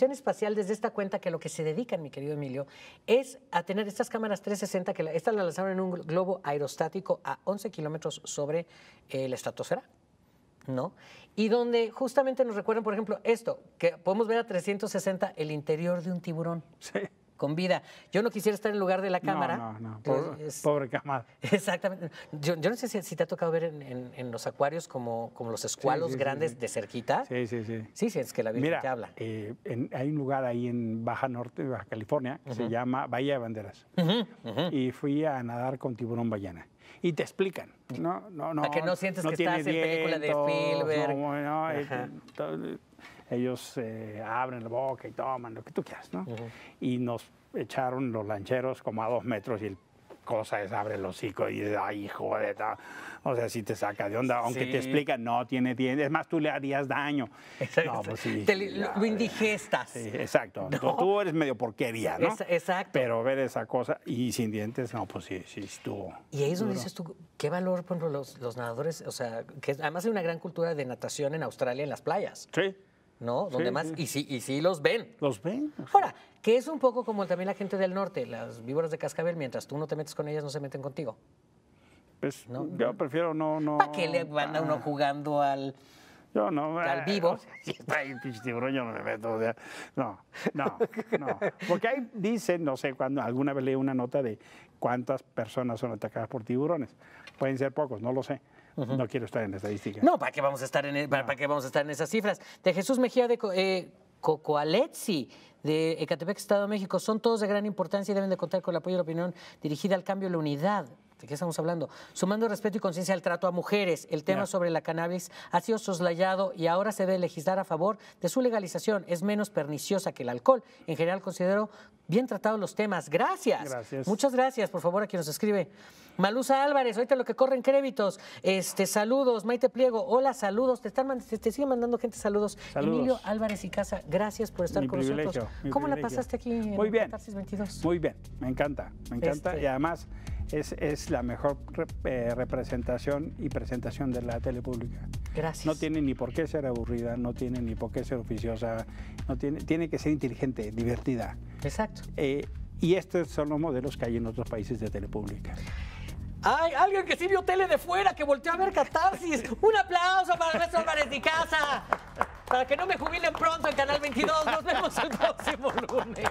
Espacial desde esta cuenta que lo que se dedican, mi querido Emilio, es a tener estas cámaras 360, que estas la lanzaron en un globo aerostático a 11 kilómetros sobre eh, la estratosfera, ¿no? Y donde justamente nos recuerdan, por ejemplo, esto, que podemos ver a 360 el interior de un tiburón Sí. Con vida. Yo no quisiera estar en lugar de la cámara. No, no, no. Entonces, Pobre, es- pobre cámara. Exactamente. Yo, yo no sé si, si te ha tocado ver en, en- en los acuarios como, como los escualos sí, sí, grandes sí. de cerquita. Sí, sí, sí. Sí, sí, es que la Virgen Mira, te habla. eh, en- hay un lugar ahí en Baja Norte, Baja California, que se llama Bahía de Banderas. Y fui a nadar con tiburón ballena. Y te explican, no, no, no. Para que no sientes que estás en película de Spielberg. no, no, eh, ellos eh, abren la boca y toman lo que tú quieras, ¿no? Y nos echaron los lancheros como a dos metros y el cosa es abre el hocico y dices, ay, hijo de ta-". O sea, si te saca de onda, aunque Sí. te explican, no tiene dientes. Es más, tú le harías daño. No, pues sí. Te ya, lo indigestas. Sí, exacto. No. Tú, tú eres medio porquería, ¿no? Esa- exacto. Pero ver esa cosa y sin dientes, no, pues sí, sí estuvo. Y ahí es donde dices tú, qué valor, por ejemplo, los, los nadadores, o sea, que además hay una gran cultura de natación en Australia, en las playas, Sí, ¿no? Donde Sí, más, sí. y sí, y sí los ven. los ven. Ahora, que es un poco como también la gente del norte, las víboras de cascabel, mientras tú no te metes con ellas, no se meten contigo. Pues No, yo prefiero no, no. ¿Para qué le anda uno ah, jugando al...? Yo no. al eh, vivo? o sea, si está ahí el pinche tiburón, yo no me meto. O sea, no, no, no. Porque ahí dicen, no sé, cuando alguna vez leí una nota de cuántas personas son atacadas por tiburones. Pueden ser pocos, no lo sé. No quiero estar en estadística. No, ¿para qué vamos a estar en, e- para, para qué vamos a estar en esas cifras? De Jesús Mejía de eh, Cocoaletzi, de Ecatepec, Estado de México, son todos de gran importancia y deben de contar con el apoyo y la opinión dirigida al cambio de la unidad. ¿De qué estamos hablando? Sumando respeto y conciencia al trato a mujeres, el tema sobre la cannabis ha sido soslayado y ahora se debe legislar a favor de su legalización. Es menos perniciosa que el alcohol. En general considero bien tratados los temas. Gracias. Gracias. Muchas gracias, por favor, a quien nos escribe. Malusa Álvarez, ahorita lo que corren créditos. Este, saludos, Maite Pliego. Hola, saludos. Te están te, te siguen mandando gente saludos. Saludos. Emilio Álvarez y Casa, gracias por estar Mi con nosotros. ¿Cómo la pasaste aquí en Muy bien. Catarsis 22? Muy bien, me encanta, me encanta. Este- Y además es, es la mejor rep- eh, representación y presentación de la tele pública. Gracias. No tiene ni por qué ser aburrida, no tiene ni por qué ser oficiosa, no tiene, tiene que ser inteligente, divertida. Exacto. Eh, y estos son los modelos que hay en otros países de tele pública. ¡Ay, alguien que sí vio tele de fuera, que volteó a ver Catarsis! ¡Un aplauso para nuestro Álvarez y Casa! Para que no me jubilen pronto en Canal 22. Nos vemos el próximo lunes.